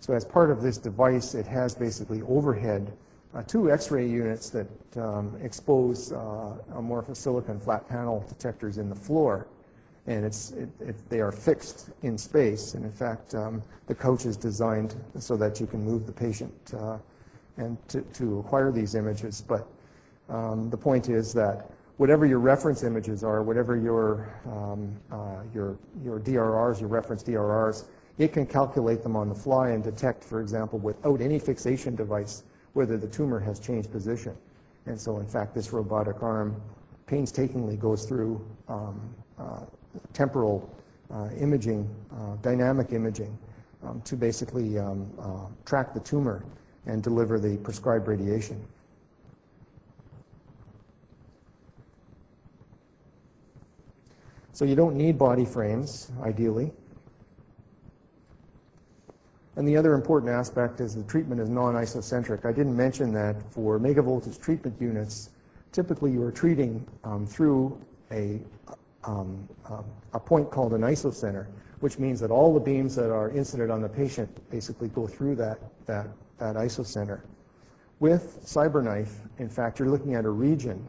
So as part of this device, it has basically overhead uh, two X-ray units that um, expose uh, amorphous silicon flat panel detectors in the floor. And it's, it, it, they are fixed in space. And in fact, um, the coach is designed so that you can move the patient uh, and to, to acquire these images. But um, the point is that whatever your reference images are, whatever your, um, uh, your, your DRRs, your reference DRRs, it can calculate them on the fly and detect, for example, without any fixation device, whether the tumor has changed position. And so, in fact, this robotic arm painstakingly goes through um, uh, temporal uh, imaging, uh, dynamic imaging, um, to basically um, uh, track the tumor and deliver the prescribed radiation. So you don't need body frames, ideally. And the other important aspect is the treatment is non-isocentric. I didn't mention that for megavoltage treatment units, typically you are treating um, through a, um, um, a point called an isocenter, which means that all the beams that are incident on the patient basically go through that, that that isocenter. With CyberKnife, in fact, you're looking at a region,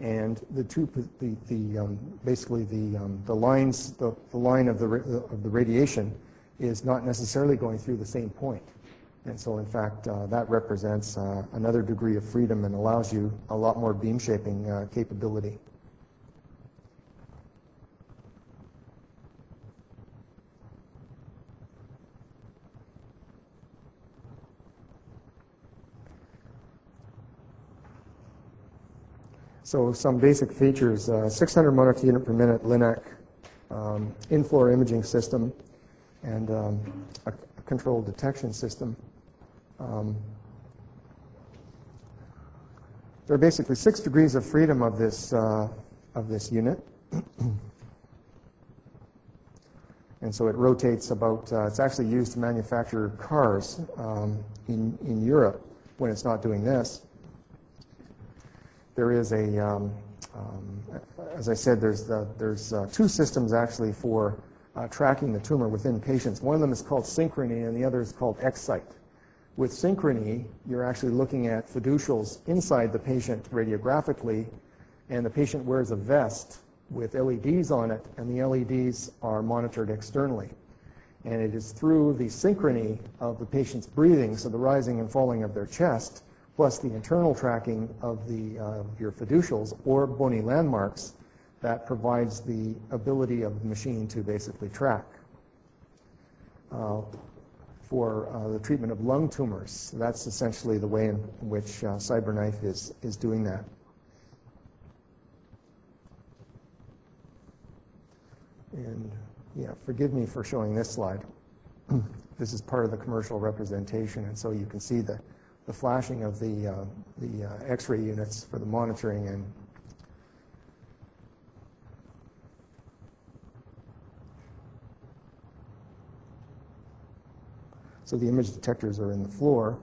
and the two, the, the um, basically the um, the lines, the, the line of the of the radiation is not necessarily going through the same point, And so, in fact, uh, that represents uh, another degree of freedom and allows you a lot more beam shaping uh, capability. So some basic features, uh, 600 monitor unit per minute LINAC um, in-floor imaging system and um, a control detection system. Um, there are basically six degrees of freedom of this, uh, of this unit. and so it rotates about, uh, it's actually used to manufacture cars um, in, in Europe when it's not doing this. There is a, um, um, as I said, there's, the, there's uh, two systems actually for uh, tracking the tumor within patients. One of them is called Synchrony and the other is called Xsight. With Synchrony, you're actually looking at fiducials inside the patient radiographically, and the patient wears a vest with LEDs on it, and the LEDs are monitored externally. And it is through the synchrony of the patient's breathing, so the rising and falling of their chest, plus the internal tracking of the, uh, your fiducials or bony landmarks that provides the ability of the machine to basically track. Uh, for uh, the treatment of lung tumors, that's essentially the way in which uh, CyberKnife is, is doing that. And yeah, forgive me for showing this slide. this is part of the commercial representation, and so you can see the the flashing of the, uh, the uh, X-ray units for the monitoring and So the image detectors are in the floor.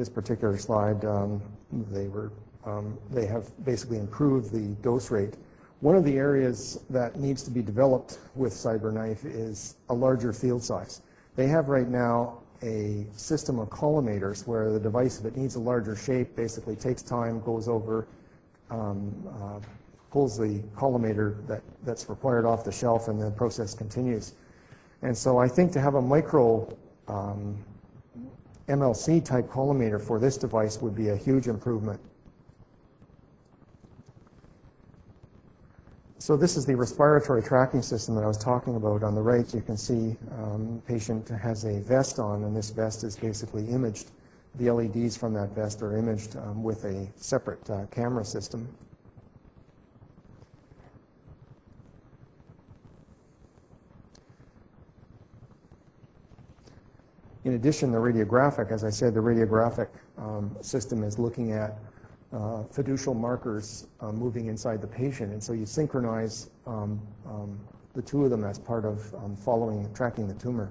This particular slide, um, they were um, they have basically improved the dose rate. One of the areas that needs to be developed with CyberKnife is a larger field size. They have right now a system of collimators where the device, if it needs a larger shape, basically takes time, goes over, um, uh, pulls the collimator that, that's required off the shelf, and the process continues. And so I think to have a micro um, MLC type collimator for this device would be a huge improvement. So this is the respiratory tracking system that I was talking about. On the right, you can see um, patient has a vest on, and this vest is basically imaged. The LEDs from that vest are imaged um, with a separate uh, camera system. In addition, the radiographic, as I said, the radiographic um, system is looking at uh, fiducial markers uh, moving inside the patient, and so you synchronize um, um, the two of them as part of um, following, tracking the tumor.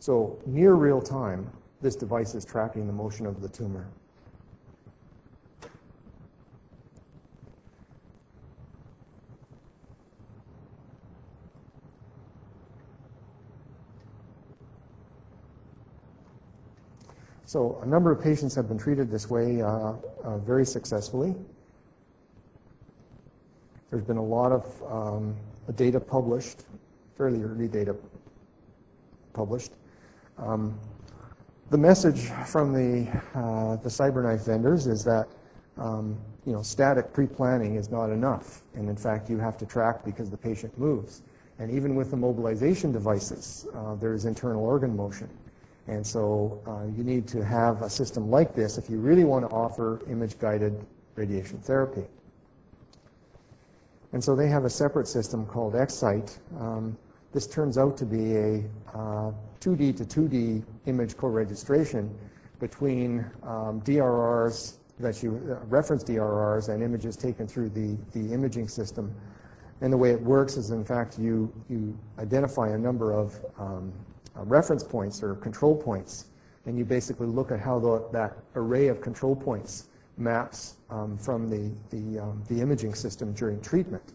So near real time, this device is tracking the motion of the tumor. So a number of patients have been treated this way uh, uh, very successfully. There's been a lot of um, data published, fairly early data published. Um, the message from the, uh, the CyberKnife vendors is that um, you know, static pre-planning is not enough. And in fact, you have to track because the patient moves. And even with the mobilization devices, uh, there is internal organ motion. And so uh, you need to have a system like this if you really want to offer image-guided radiation therapy. And so they have a separate system called Xsight. Um, this turns out to be a uh, 2D to 2D image co-registration between um, DRRs that you uh, reference DRRs and images taken through the, the imaging system. And the way it works is, in fact, you, you identify a number of um, uh, reference points or control points, and you basically look at how the, that array of control points maps um, from the, the, um, the imaging system during treatment.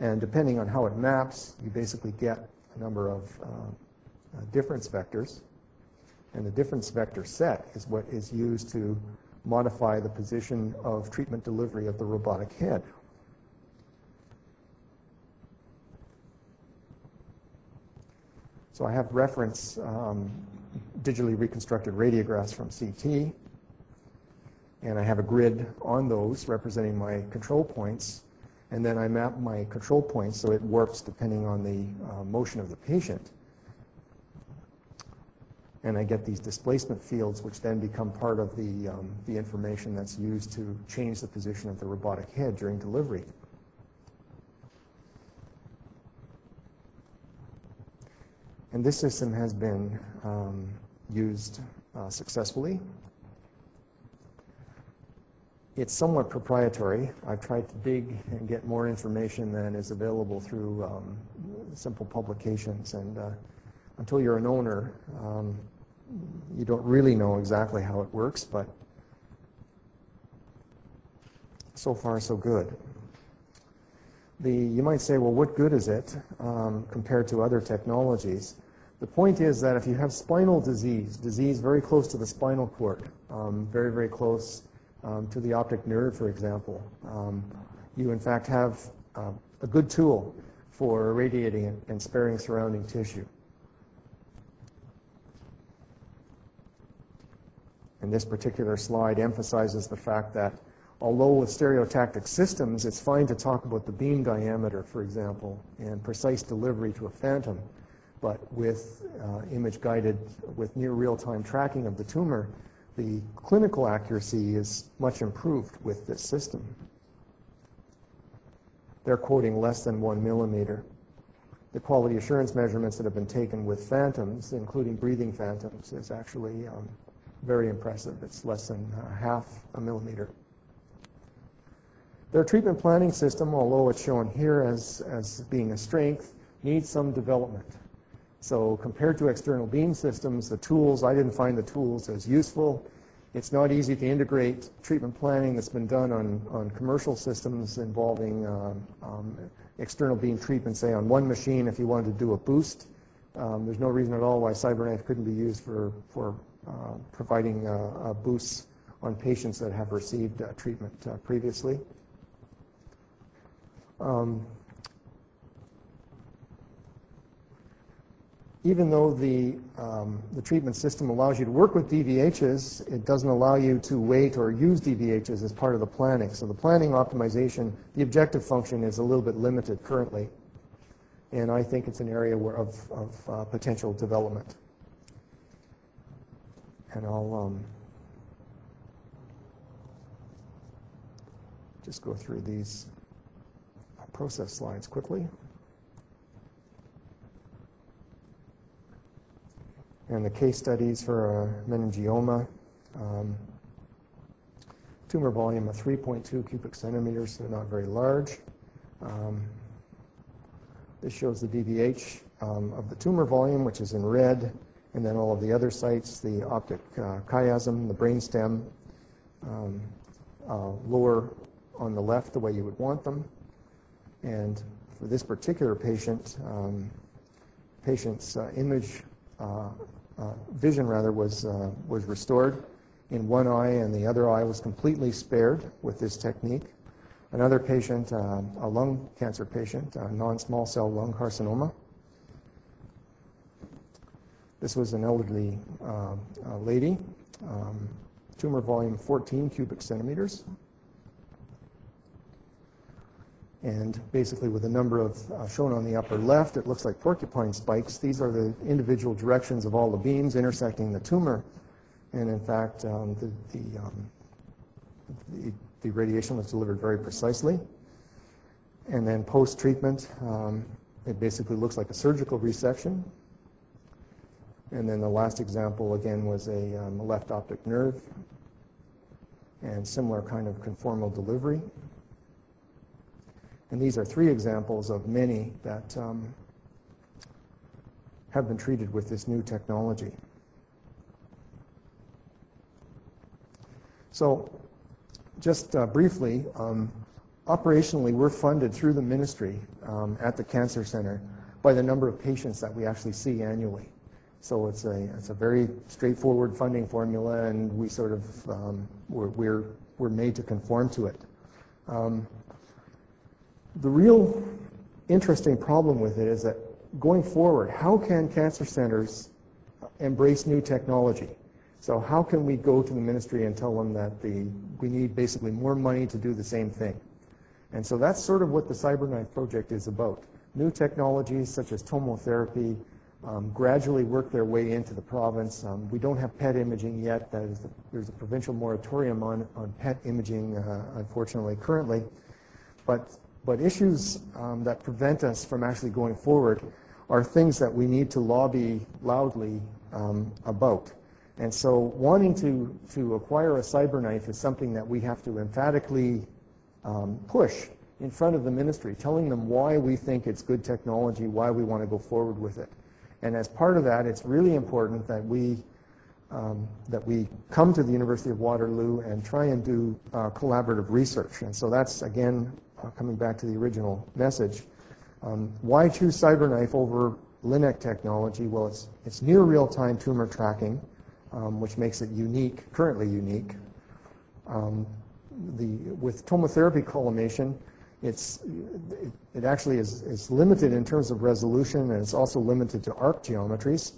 And depending on how it maps, you basically get a number of uh, uh, difference vectors. And the difference vector set is what is used to modify the position of treatment delivery of the robotic head. So I have reference um, digitally reconstructed radiographs from CT, and I have a grid on those representing my control points, and then I map my control points so it warps depending on the uh, motion of the patient. And I get these displacement fields, which then become part of the, um, the information that's used to change the position of the robotic head during delivery. And this system has been um, used uh, successfully. It's somewhat proprietary. I've tried to dig and get more information than is available through um, simple publications. And uh, until you're an owner, um, you don't really know exactly how it works, but so far so good. The, you might say, well, what good is it um, compared to other technologies? The point is that if you have spinal disease, disease very close to the spinal cord, um, very, very close um, to the optic nerve, for example, um, you in fact have uh, a good tool for irradiating and, and sparing surrounding tissue. And this particular slide emphasizes the fact that although with stereotactic systems, it's fine to talk about the beam diameter, for example, and precise delivery to a phantom, but with uh, image guided, with near real-time tracking of the tumor, the clinical accuracy is much improved with this system. They're quoting less than one millimeter. The quality assurance measurements that have been taken with phantoms, including breathing phantoms, is actually um, very impressive. It's less than uh, half a millimeter. Their treatment planning system, although it's shown here as, as being a strength, needs some development. So compared to external beam systems, the tools, I didn't find the tools as useful. It's not easy to integrate treatment planning that's been done on, on commercial systems involving um, um, external beam treatment, say on one machine if you wanted to do a boost. Um, there's no reason at all why CyberKnife couldn't be used for, for uh, providing uh, boosts on patients that have received uh, treatment uh, previously. Um, even though the, um, the treatment system allows you to work with DVHs, it doesn't allow you to weight or use DVHs as part of the planning. So the planning optimization, the objective function is a little bit limited currently. And I think it's an area of, of uh, potential development. And I'll um, just go through these process slides quickly. And the case studies for a meningioma. Um, tumor volume of 3.2 cubic centimeters, so not very large. Um, this shows the DVH um, of the tumor volume, which is in red, and then all of the other sites, the optic uh, chiasm, the brainstem, um, uh, lower on the left the way you would want them. And for this particular patient, um, patient's uh, image uh, uh, vision rather was, uh, was restored in one eye and the other eye was completely spared with this technique. Another patient, uh, a lung cancer patient, non-small cell lung carcinoma. This was an elderly uh, lady, um, tumor volume 14 cubic centimeters, and basically with a number of, uh, shown on the upper left, it looks like porcupine spikes. These are the individual directions of all the beams intersecting the tumor. And in fact, um, the, the, um, the, the, radiation was delivered very precisely. And then post-treatment, um, it basically looks like a surgical resection. And then the last example, again, was a, um, a left optic nerve and similar kind of conformal delivery. And these are three examples of many that um, have been treated with this new technology. So just uh, briefly, um, operationally, we're funded through the ministry um, at the Cancer Center by the number of patients that we actually see annually. So it's a, it's a very straightforward funding formula, and we sort of, um, we're, we're, we're made to conform to it. Um, the real interesting problem with it is that going forward, how can cancer centers embrace new technology? So how can we go to the ministry and tell them that the, we need basically more money to do the same thing? And so that's sort of what the CyberKnife project is about. New technologies such as tomotherapy um, gradually work their way into the province. Um, we don't have PET imaging yet. The, there's a provincial moratorium on, on PET imaging, uh, unfortunately, currently. But, but issues um, that prevent us from actually going forward are things that we need to lobby loudly um, about. And so wanting to, to acquire a CyberKnife is something that we have to emphatically um, push in front of the ministry, telling them why we think it's good technology, why we want to go forward with it. And as part of that, it's really important that we um, that we come to the University of Waterloo and try and do uh, collaborative research. And so that's again uh, coming back to the original message. Um, why choose CyberKnife over LINAC technology? Well, it's it's near real-time tumor tracking, um, which makes it unique, currently unique. Um, the with tomotherapy collimation, it's, it, it actually is, is limited in terms of resolution and it's also limited to arc geometries.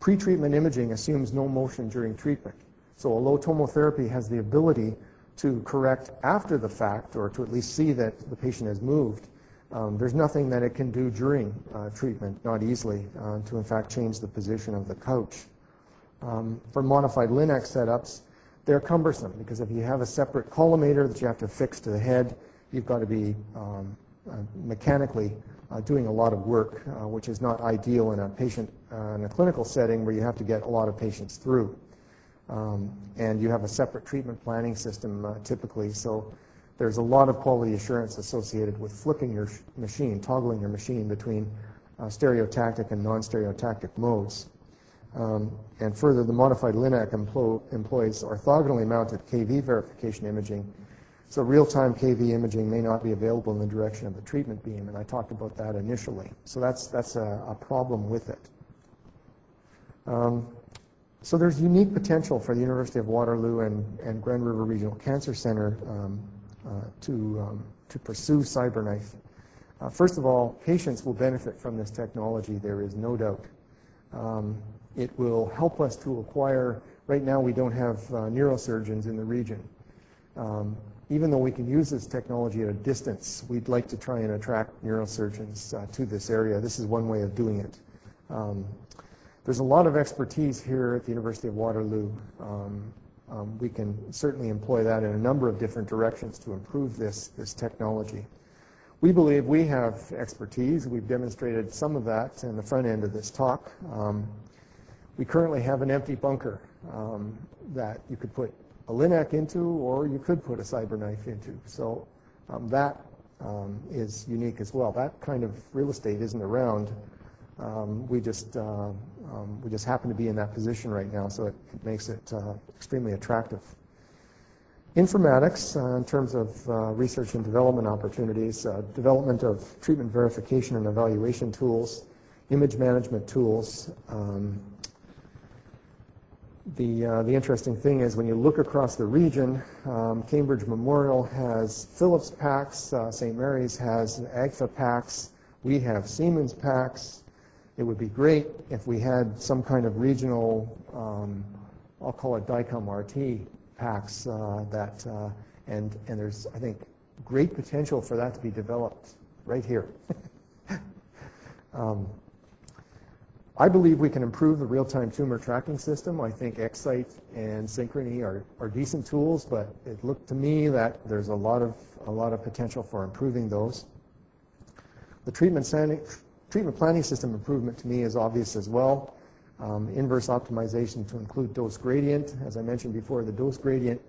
Pre-treatment imaging assumes no motion during treatment. So although tomotherapy has the ability to correct after the fact or to at least see that the patient has moved, um, there's nothing that it can do during uh, treatment, not easily, uh, to in fact change the position of the couch. Um, for modified LINAC setups, they're cumbersome because if you have a separate collimator that you have to fix to the head, you've got to be um, uh, mechanically uh, doing a lot of work, uh, which is not ideal in a patient uh, in a clinical setting where you have to get a lot of patients through. Um, and you have a separate treatment planning system uh, typically, so there's a lot of quality assurance associated with flipping your machine, toggling your machine between uh, stereotactic and non-stereotactic modes. Um, and further, the modified LINAC emplo employs orthogonally mounted KV verification imaging. So real-time KV imaging may not be available in the direction of the treatment beam, and I talked about that initially. So that's, that's a, a problem with it. Um, so there's unique potential for the University of Waterloo and, and Grand River Regional Cancer Center um, uh, to, um, to pursue CyberKnife. Uh, first of all, patients will benefit from this technology, there is no doubt. Um, it will help us to acquire, right now we don't have uh, neurosurgeons in the region. Um, even though we can use this technology at a distance, we'd like to try and attract neurosurgeons uh, to this area. This is one way of doing it. There's a lot of expertise here at the University of Waterloo. Um, um, we can certainly employ that in a number of different directions to improve this, this technology. We believe we have expertise. We've demonstrated some of that in the front end of this talk. Um, we currently have an empty bunker um, that you could put a LINAC into or you could put a CyberKnife into. So um, that um, is unique as well. That kind of real estate isn't around. Um, we just uh, um, we just happen to be in that position right now, so it, makes it uh, extremely attractive. Informatics, uh, in terms of uh, research and development opportunities, uh, development of treatment verification and evaluation tools, image management tools, um, the, uh, the interesting thing is when you look across the region, um, Cambridge Memorial has Philips PACS, St. Mary's has AGFA PACS, we have Siemens PACS. It would be great if we had some kind of regional, um, I'll call it DICOM RT PACS uh, that, uh, and, and there's, I think, great potential for that to be developed right here. um, I believe we can improve the real-time tumor tracking system. I think Xsight and Synchrony are, are decent tools, but it looked to me that there's a lot of, a lot of potential for improving those. The treatment, treatment planning system improvement to me is obvious as well. Um, inverse optimization to include dose gradient. As I mentioned before, the dose gradient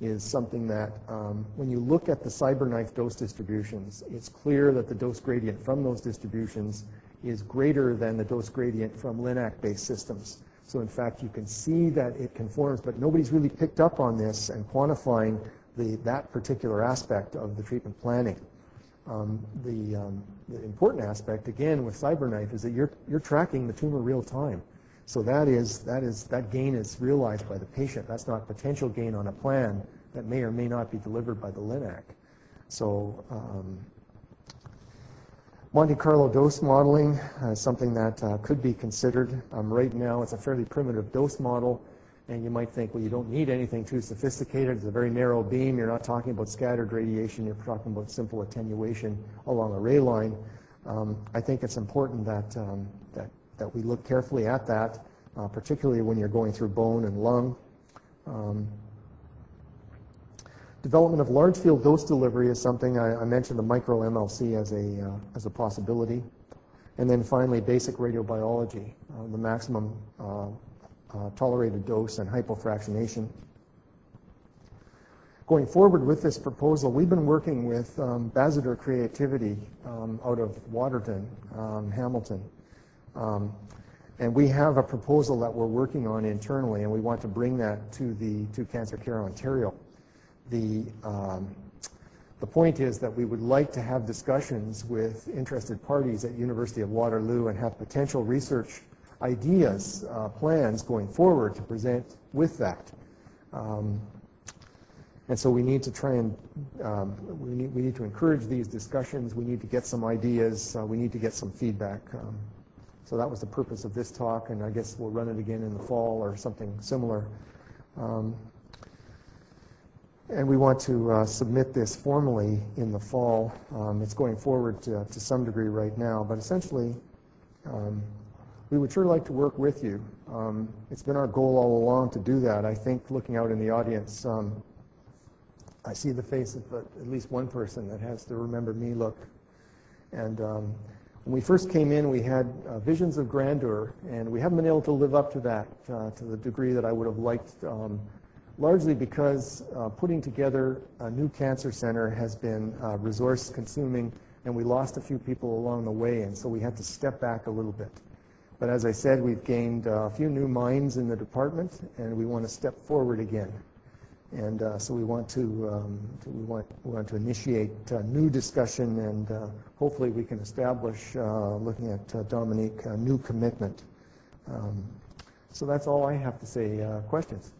is something that um, when you look at the CyberKnife dose distributions, it's clear that the dose gradient from those distributions is greater than the dose gradient from LINAC-based systems. So in fact, you can see that it conforms, but nobody's really picked up on this and quantifying the, that particular aspect of the treatment planning. Um, the, um, the important aspect, again, with CyberKnife is that you're, you're tracking the tumor real time. So that is, that is, that gain is realized by the patient. That's not potential gain on a plan that may or may not be delivered by the LINAC. So um, Monte Carlo dose modeling uh, is something that uh, could be considered. Um, right now, it's a fairly primitive dose model, and you might think, well, you don't need anything too sophisticated. It's a very narrow beam. You're not talking about scattered radiation. You're talking about simple attenuation along a ray line. Um, I think it's important that, um, that, that we look carefully at that, uh, particularly when you're going through bone and lung. Um, Development of large field dose delivery is something I, I mentioned the micro MLC as a, uh, as a possibility. And then finally, basic radiobiology, uh, the maximum uh, tolerated dose and hypofractionation. Going forward with this proposal, we've been working with um, Creativity um, out of Waterton, um, Hamilton. Um, and we have a proposal that we're working on internally, and we want to bring that to the to Cancer Care Ontario. The, um, the point is that we would like to have discussions with interested parties at University of Waterloo and have potential research ideas, uh, plans going forward to present with that. Um, and so we need to try and, um, we, need, we need to encourage these discussions. We need to get some ideas. Uh, we need to get some feedback. Um, so that was the purpose of this talk, and I guess we'll run it again in the fall or something similar. Um, and we want to uh, submit this formally in the fall. Um, it's going forward to, to, some degree right now, but essentially, um, we would sure like to work with you. Um, it's been our goal all along to do that. I think looking out in the audience, um, I see the face of at least one person that has the remember me look. And um, when we first came in, we had uh, visions of grandeur, and we haven't been able to live up to that uh, to the degree that I would have liked um, largely because uh, putting together a new cancer center has been uh, resource consuming and we lost a few people along the way and so we had to step back a little bit. But as I said, we've gained uh, a few new minds in the department and we want to step forward again. And uh, so we want to, um, to, we want, we want to initiate a new discussion and uh, hopefully we can establish, uh, looking at Dominic, a new commitment. Um, so that's all I have to say. questions?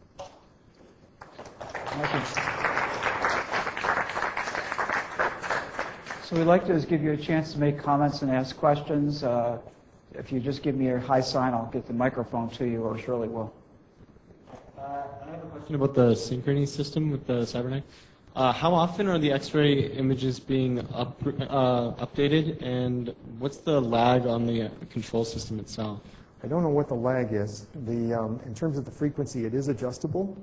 So we'd like to is give you a chance to make comments and ask questions. If you just give me a high sign, I'll get the microphone to you, or Shirley will. Uh, I have a question about the synchrony system with the CyberKnife. Uh, how often are the X-ray images being up, uh, updated, and what's the lag on the control system itself? I don't know what the lag is. The, um, in terms of the frequency, it is adjustable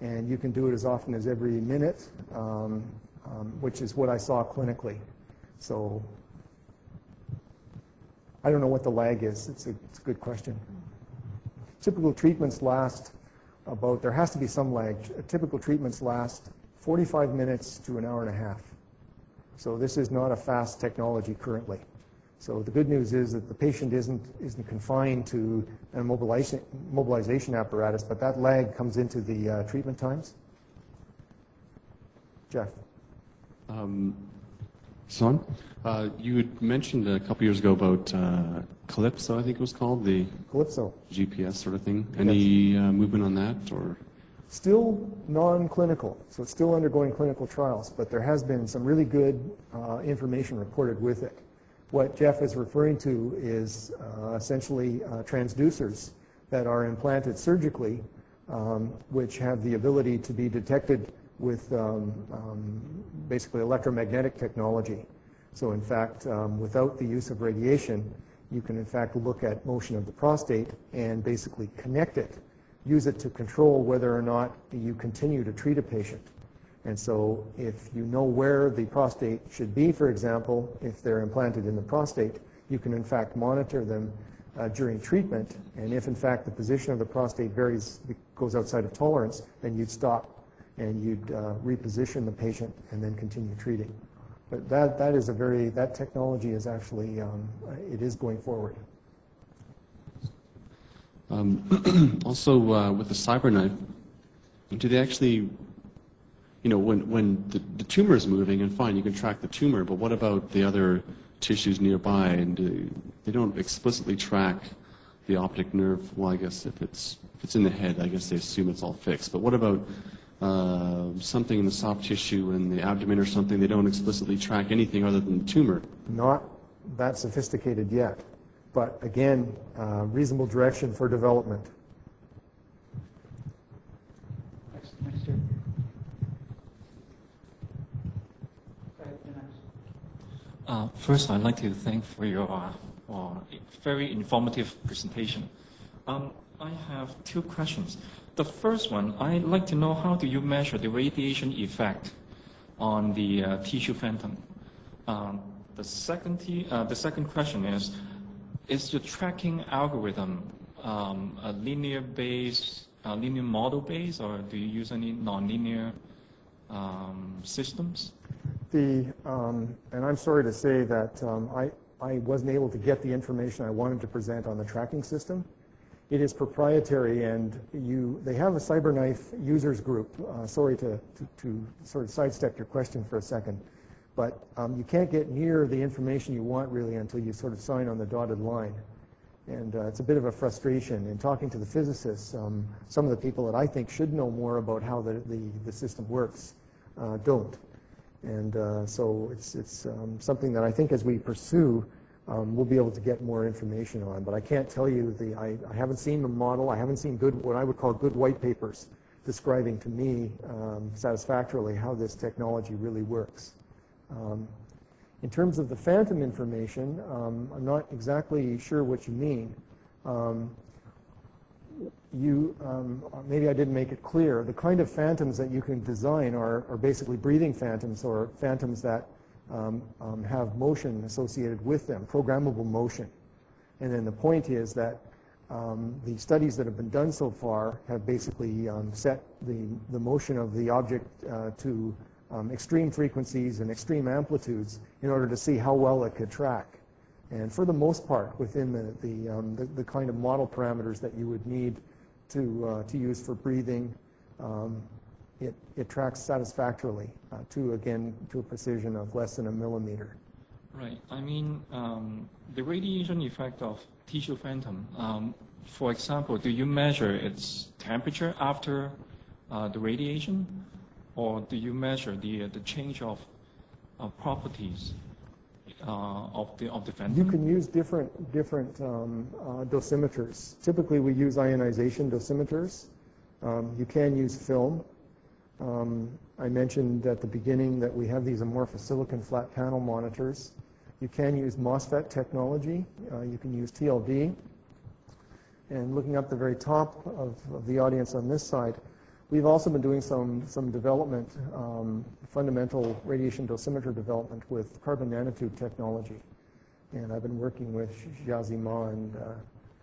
and you can do it as often as every minute, um, um, which is what I saw clinically. So I don't know what the lag is. It's a, it's a good question. Typical treatments last about, there has to be some lag. Typical treatments last 45 minutes to an hour and a half. So this is not a fast technology currently. So the good news is that the patient isn't, isn't confined to an immobilization, mobilization apparatus, but that lag comes into the uh, treatment times. Jeff. Um, Son, uh, you had mentioned a couple years ago about uh, Calypso, I think it was called, the Calypso GPS sort of thing. Any uh, movement on that, or? Still non-clinical, so it's still undergoing clinical trials, but there has been some really good uh, information reported with it. What Jeff is referring to is uh, essentially uh, transducers that are implanted surgically, um, which have the ability to be detected with um, um, basically electromagnetic technology. So in fact, um, without the use of radiation, you can in fact look at motion of the prostate and basically connect it, use it to control whether or not you continue to treat a patient. And so if you know where the prostate should be, for example, if they're implanted in the prostate, you can in fact monitor them uh, during treatment. And if in fact the position of the prostate varies, goes outside of tolerance, then you'd stop and you'd uh, reposition the patient and then continue treating. But that, that is a very, that technology is actually, um, it is going forward. Um, also, uh, with the CyberKnife, do they actually, you know, when, when the, the tumor is moving, and fine, you can track the tumor, but what about the other tissues nearby? And uh, they don't explicitly track the optic nerve. Well, I guess if it's, if it's in the head, I guess they assume it's all fixed. But what about uh, something in the soft tissue in the abdomen or something? They don't explicitly track anything other than the tumor. Not that sophisticated yet, but again, uh, reasonable direction for development. Next, next year. Go ahead, you're next. Uh, First, I'd like to thank for your uh, uh, very informative presentation. Um, I have two questions. The first one, I'd like to know how do you measure the radiation effect on the uh, tissue phantom? Um, The second, t- uh, the second question is, is your tracking algorithm um, a linear base, a linear model base, or do you use any nonlinear um, systems? The, um, and I'm sorry to say that um, I, I wasn't able to get the information I wanted to present on the tracking system. It is proprietary, and you, they have a CyberKnife users group. Uh, sorry to, to, to sort of sidestep your question for a second, but um, you can't get near the information you want really until you sort of sign on the dotted line. And uh, it's a bit of a frustration. In talking to the physicists, um, some of the people that I think should know more about how the, the, the system works uh, don't. And uh, so it's, it's um, something that I think as we pursue, um, we'll be able to get more information on. But I can't tell you the, I, I haven't seen the model, I haven't seen good, what I would call good white papers describing to me um, satisfactorily how this technology really works. Um, in terms of the phantom information, um, I'm not exactly sure what you mean. Um, you, um, maybe I didn't make it clear. The kind of phantoms that you can design are, are basically breathing phantoms or phantoms that um, um, have motion associated with them, programmable motion. And then the point is that um, the studies that have been done so far have basically um, set the, the motion of the object uh, to um, extreme frequencies and extreme amplitudes in order to see how well it could track. And for the most part, within the, the, um, the, the kind of model parameters that you would need to, uh, to use for breathing, um, it, it tracks satisfactorily uh, to, again, to a precision of less than a millimeter. Right. I mean, um, the radiation effect of tissue phantom, um, for example, do you measure its temperature after uh, the radiation? Or do you measure the, uh, the change of uh, properties uh, of, the, of the phantom? You can use different, different um, uh, dosimeters. Typically, we use ionization dosimeters. Um, you can use film. Um, I mentioned at the beginning that we have these amorphous silicon flat panel monitors. You can use MOSFET technology. Uh, you can use TLD. And looking up the very top of, of the audience on this side, we've also been doing some, some development, um, fundamental radiation dosimeter development with carbon nanotube technology. And I've been working with Xiaozi Ma and, uh,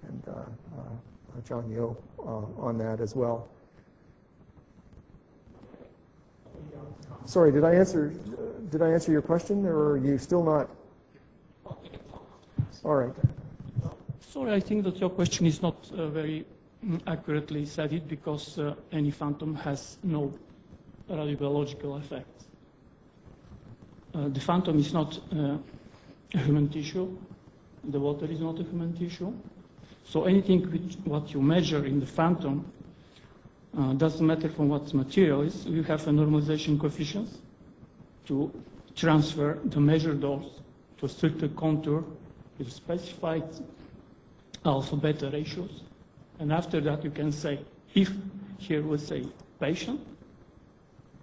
and uh, uh, John Yeow uh, on that as well. Sorry, did I answer, did I answer your question, or are you still not? All right. Sorry, I think that your question is not uh, very mm, accurately stated because uh, any phantom has no radiobiological effect. Uh, the phantom is not uh, a human tissue. The water is not a human tissue. So anything which, what you measure in the phantom uh, doesn't matter from what material is. You have a normalization coefficient to transfer the measured dose to a stricter contour with specified alpha beta ratios. And after that, you can say if here was a patient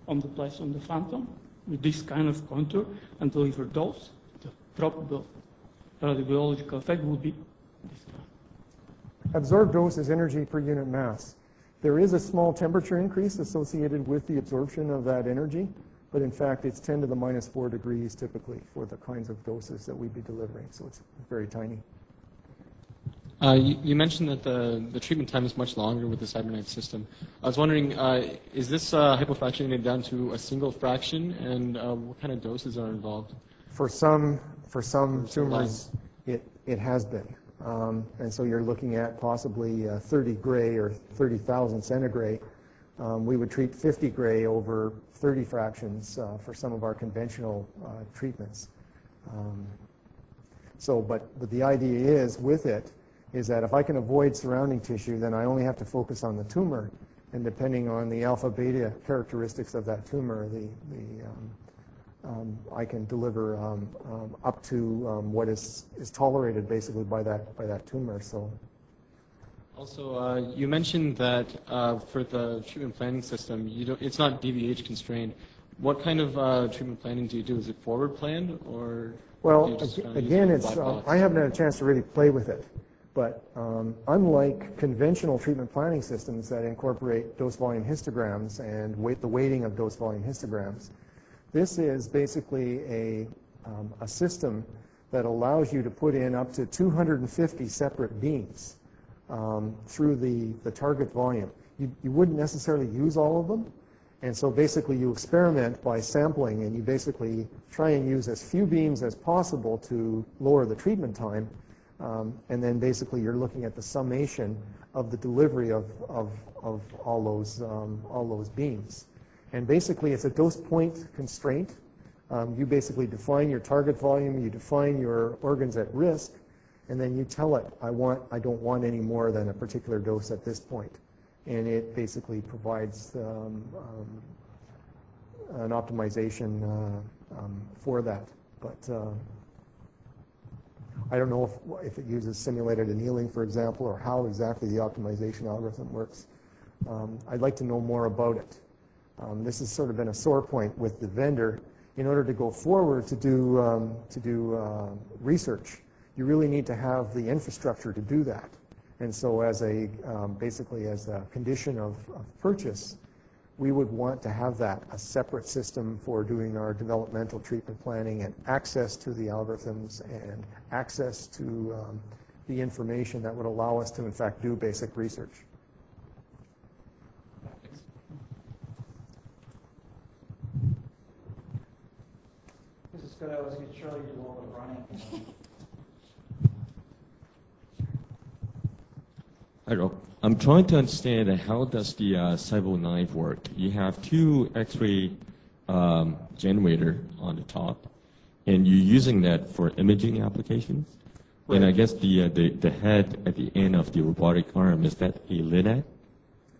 on the place on the phantom with this kind of contour and deliver dose, the probable radiobiological effect would be this kind. Absorbed dose is energy per unit mass. There is a small temperature increase associated with the absorption of that energy, but in fact, it's 10 to the minus 4 degrees typically for the kinds of doses that we'd be delivering, so it's very tiny. Uh, you, you mentioned that the, the treatment time is much longer with the CyberKnife system. I was wondering, uh, is this uh, hypofractionated down to a single fraction, and uh, what kind of doses are involved? For some, for some some tumors, it, it has been. Um, And so you're looking at possibly uh, 30 gray or 30,000 centigray. Um, We would treat 50 gray over 30 fractions uh, for some of our conventional uh, treatments. Um, So, but, but the idea is, with it, is that if I can avoid surrounding tissue, then I only have to focus on the tumor. And depending on the alpha-beta characteristics of that tumor, the, the, um, I can deliver um, um, up to um, what is, is tolerated basically by that, by that tumor. So Also, uh, you mentioned that uh, for the treatment planning system, you don't, it's not DVH constrained. What kind of uh, treatment planning do you do? Is it forward planned, or Well, just ag- kinda use again, it's, uh. I haven't had a chance to really play with it. But um, unlike conventional treatment planning systems that incorporate dose volume histograms and weight, the weighting of dose volume histograms, this is basically a, um, a system that allows you to put in up to 250 separate beams um, through the, the target volume. You, you wouldn't necessarily use all of them, and so basically you experiment by sampling and you basically try and use as few beams as possible to lower the treatment time. Um, and then basically you're looking at the summation of the delivery of, of, of all, those, um, all those beams. And basically it's a dose point constraint. Um, you basically define your target volume, you define your organs at risk, and then you tell it, I, want, I don't want any more than a particular dose at this point. and it basically provides um, um, an optimization uh, um, for that. But uh, I don't know if, if it uses simulated annealing, for example, or how exactly the optimization algorithm works. Um, I'd like to know more about it. Um, this has sort of been a sore point with the vendor. In order to go forward to do, um, to do uh, research, you really need to have the infrastructure to do that. And so as a, um, basically as a condition of, of purchase, we would want to have that, a separate system for doing our developmental treatment planning and access to the algorithms and access to um, the information that would allow us to in fact do basic research. Good. I was going to Shirley do all the running. Hi, Rob. I'm trying to understand how does the uh, CyberKnife work. You have two X-ray um, generator on the top, and you're using that for imaging applications. And I guess the, uh, the the head at the end of the robotic arm is that a LINAC,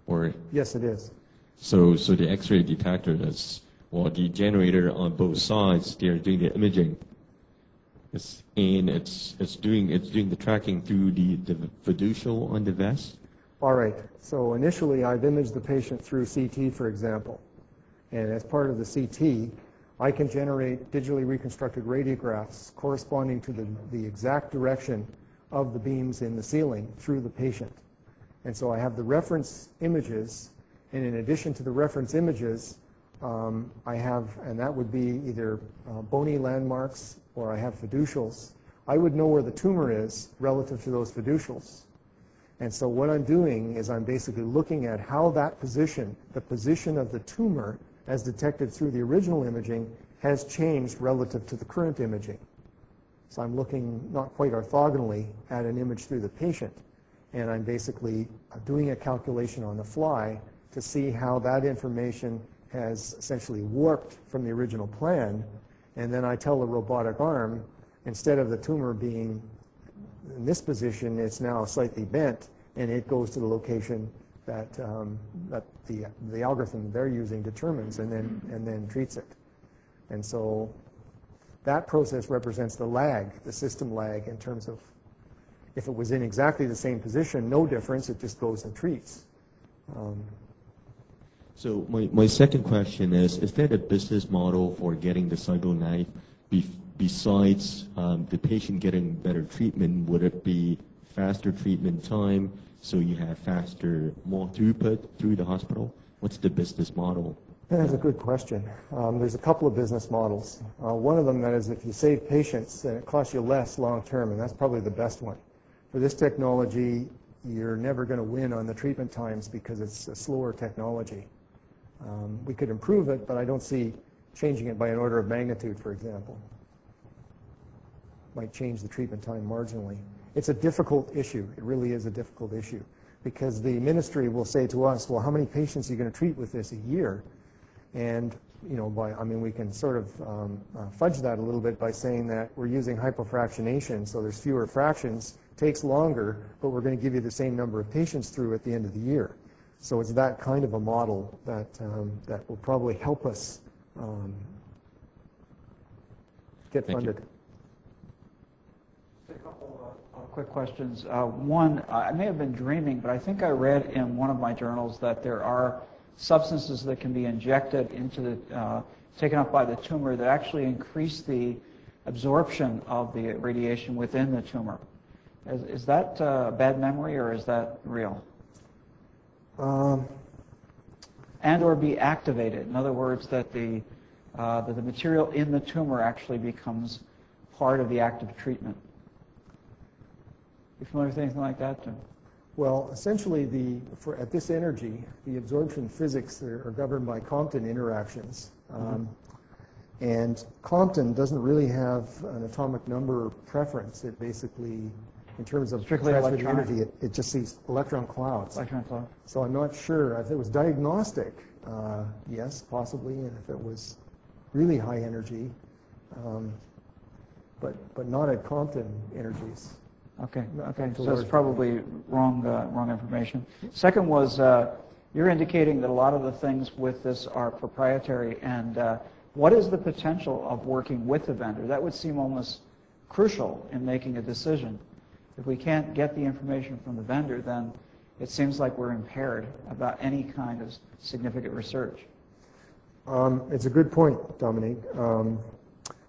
or Yes, it is. so so the X-ray detector is well the generator on both sides. They're doing the imaging. It's, and it's it's doing it's doing the tracking through the the fiducial on the vest. All right. So initially, I've imaged the patient through CT, for example. And as part of the CT, I can generate digitally reconstructed radiographs corresponding to the, the exact direction of the beams in the ceiling through the patient. And so I have the reference images, and in addition to the reference images, um, I have, and that would be either uh, bony landmarks or I have fiducials. I would know where the tumor is relative to those fiducials. And so what I'm doing is I'm basically looking at how that position, the position of the tumor as detected through the original imaging, has changed relative to the current imaging. So I'm looking not quite orthogonally at an image through the patient, and I'm basically doing a calculation on the fly to see how that information has essentially warped from the original plan, and then I tell the robotic arm, instead of the tumor being in this position, it's now slightly bent, and it goes to the location that, um, that the, the algorithm they're using determines and then, and then treats it. And so that process represents the lag, the system lag in terms of if it was in exactly the same position, no difference, it just goes and treats. Um, So my, my second question is, is there a business model for getting the CyberKnife be, besides um, the patient getting better treatment? Would it be faster treatment time so you have faster, more throughput through the hospital? What's the business model? That's a good question. Um, there's a couple of business models. Uh, one of them that is if you save patients, then it costs you less long term, and that's probably the best one. for this technology, you're never going to win on the treatment times because it's a slower technology. Um, we could improve it, but I don't see changing it by an order of magnitude, for example. Might change the treatment time marginally. It's a difficult issue. It really is a difficult issue because the ministry will say to us, well, how many patients are you going to treat with this a year? And, you know, by, I mean, we can sort of um, uh, fudge that a little bit by saying that we're using hypofractionation, so there's fewer fractions, takes longer, but we're going to give you the same number of patients through at the end of the year. So it's that kind of a model that, um, that will probably help us um, get Thank you. funded. A couple of uh, quick questions. Uh, One, I may have been dreaming, but I think I read in one of my journals that there are substances that can be injected into the, uh, taken up by the tumor that actually increase the absorption of the radiation within the tumor. Is is that uh, a bad memory, or is that real? Um, And/or be activated? In other words, that the, uh, that the material in the tumor actually becomes part of the active treatment? You familiar with anything like that? Well, essentially, the, for, at this energy, the absorption physics are, are governed by Compton interactions. Um, And Compton doesn't really have an atomic number preference. It basically, in terms of Strictly energy, it, it just sees electron clouds. Electron flow? So I'm not sure. If it was diagnostic, uh, yes, possibly, and if it was really high energy, um, but, but not at Compton energies. Okay, okay, so it's probably wrong, uh, wrong information. Second was, uh, you're indicating that a lot of the things with this are proprietary, and uh, what is the potential of working with the vendor? That would seem almost crucial in making a decision. If we can't get the information from the vendor, then it seems like we're impaired about any kind of significant research. Um, It's a good point, Dominic. Um,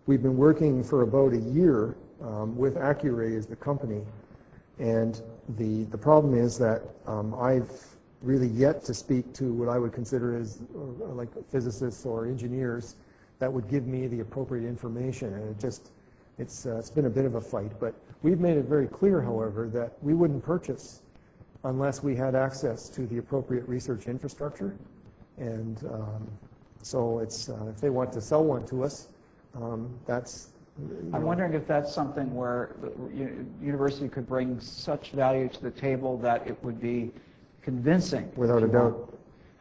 We've been working for about a year um, with Accuray as the company, and the, the problem is that um, I've really yet to speak to what I would consider as uh, like physicists or engineers that would give me the appropriate information, and it just, it's, uh, it's been a bit of a fight. But we've made it very clear, however, that we wouldn't purchase unless we had access to the appropriate research infrastructure. And um, so it's, uh, if they want to sell one to us, um, that's. I'm know, wondering if that's something where the university could bring such value to the table that it would be convincing. Without a doubt.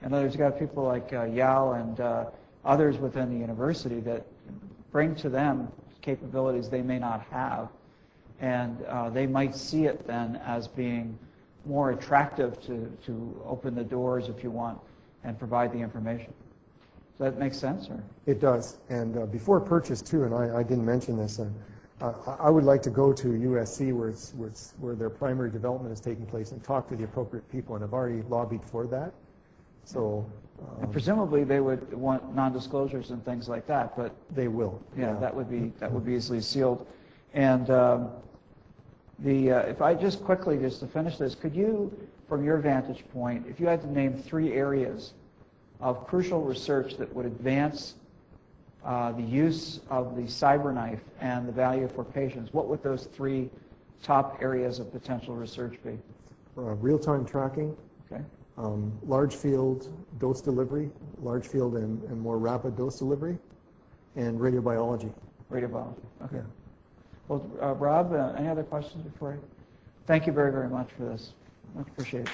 In other words, you've got people like uh, Yeow and uh, others within the university that bring to them capabilities they may not have, and uh, they might see it then as being more attractive to, to open the doors, if you want, and provide the information. Does that make sense, or? It does. And uh, before purchase too, and I, I didn't mention this, uh, I, would like to go to USC where it's, where it's, where their primary development is taking place and talk to the appropriate people, and I've already lobbied for that. So, um, presumably, they would want non-disclosures and things like that, but they will. Yeah, that would be, that would be easily sealed. And um, the, uh, if I just quickly, just to finish this, could you, from your vantage point, if you had to name three areas of crucial research that would advance uh, the use of the CyberKnife and the value for patients, what would those three top areas of potential research be? Uh, Real-time tracking, Okay? Um, large field dose delivery, large field and, and more rapid dose delivery, and radiobiology. Radiobiology. Okay. Yeah. Well, uh, Rob, uh, any other questions before I? Thank you very, very much for this. Much appreciated.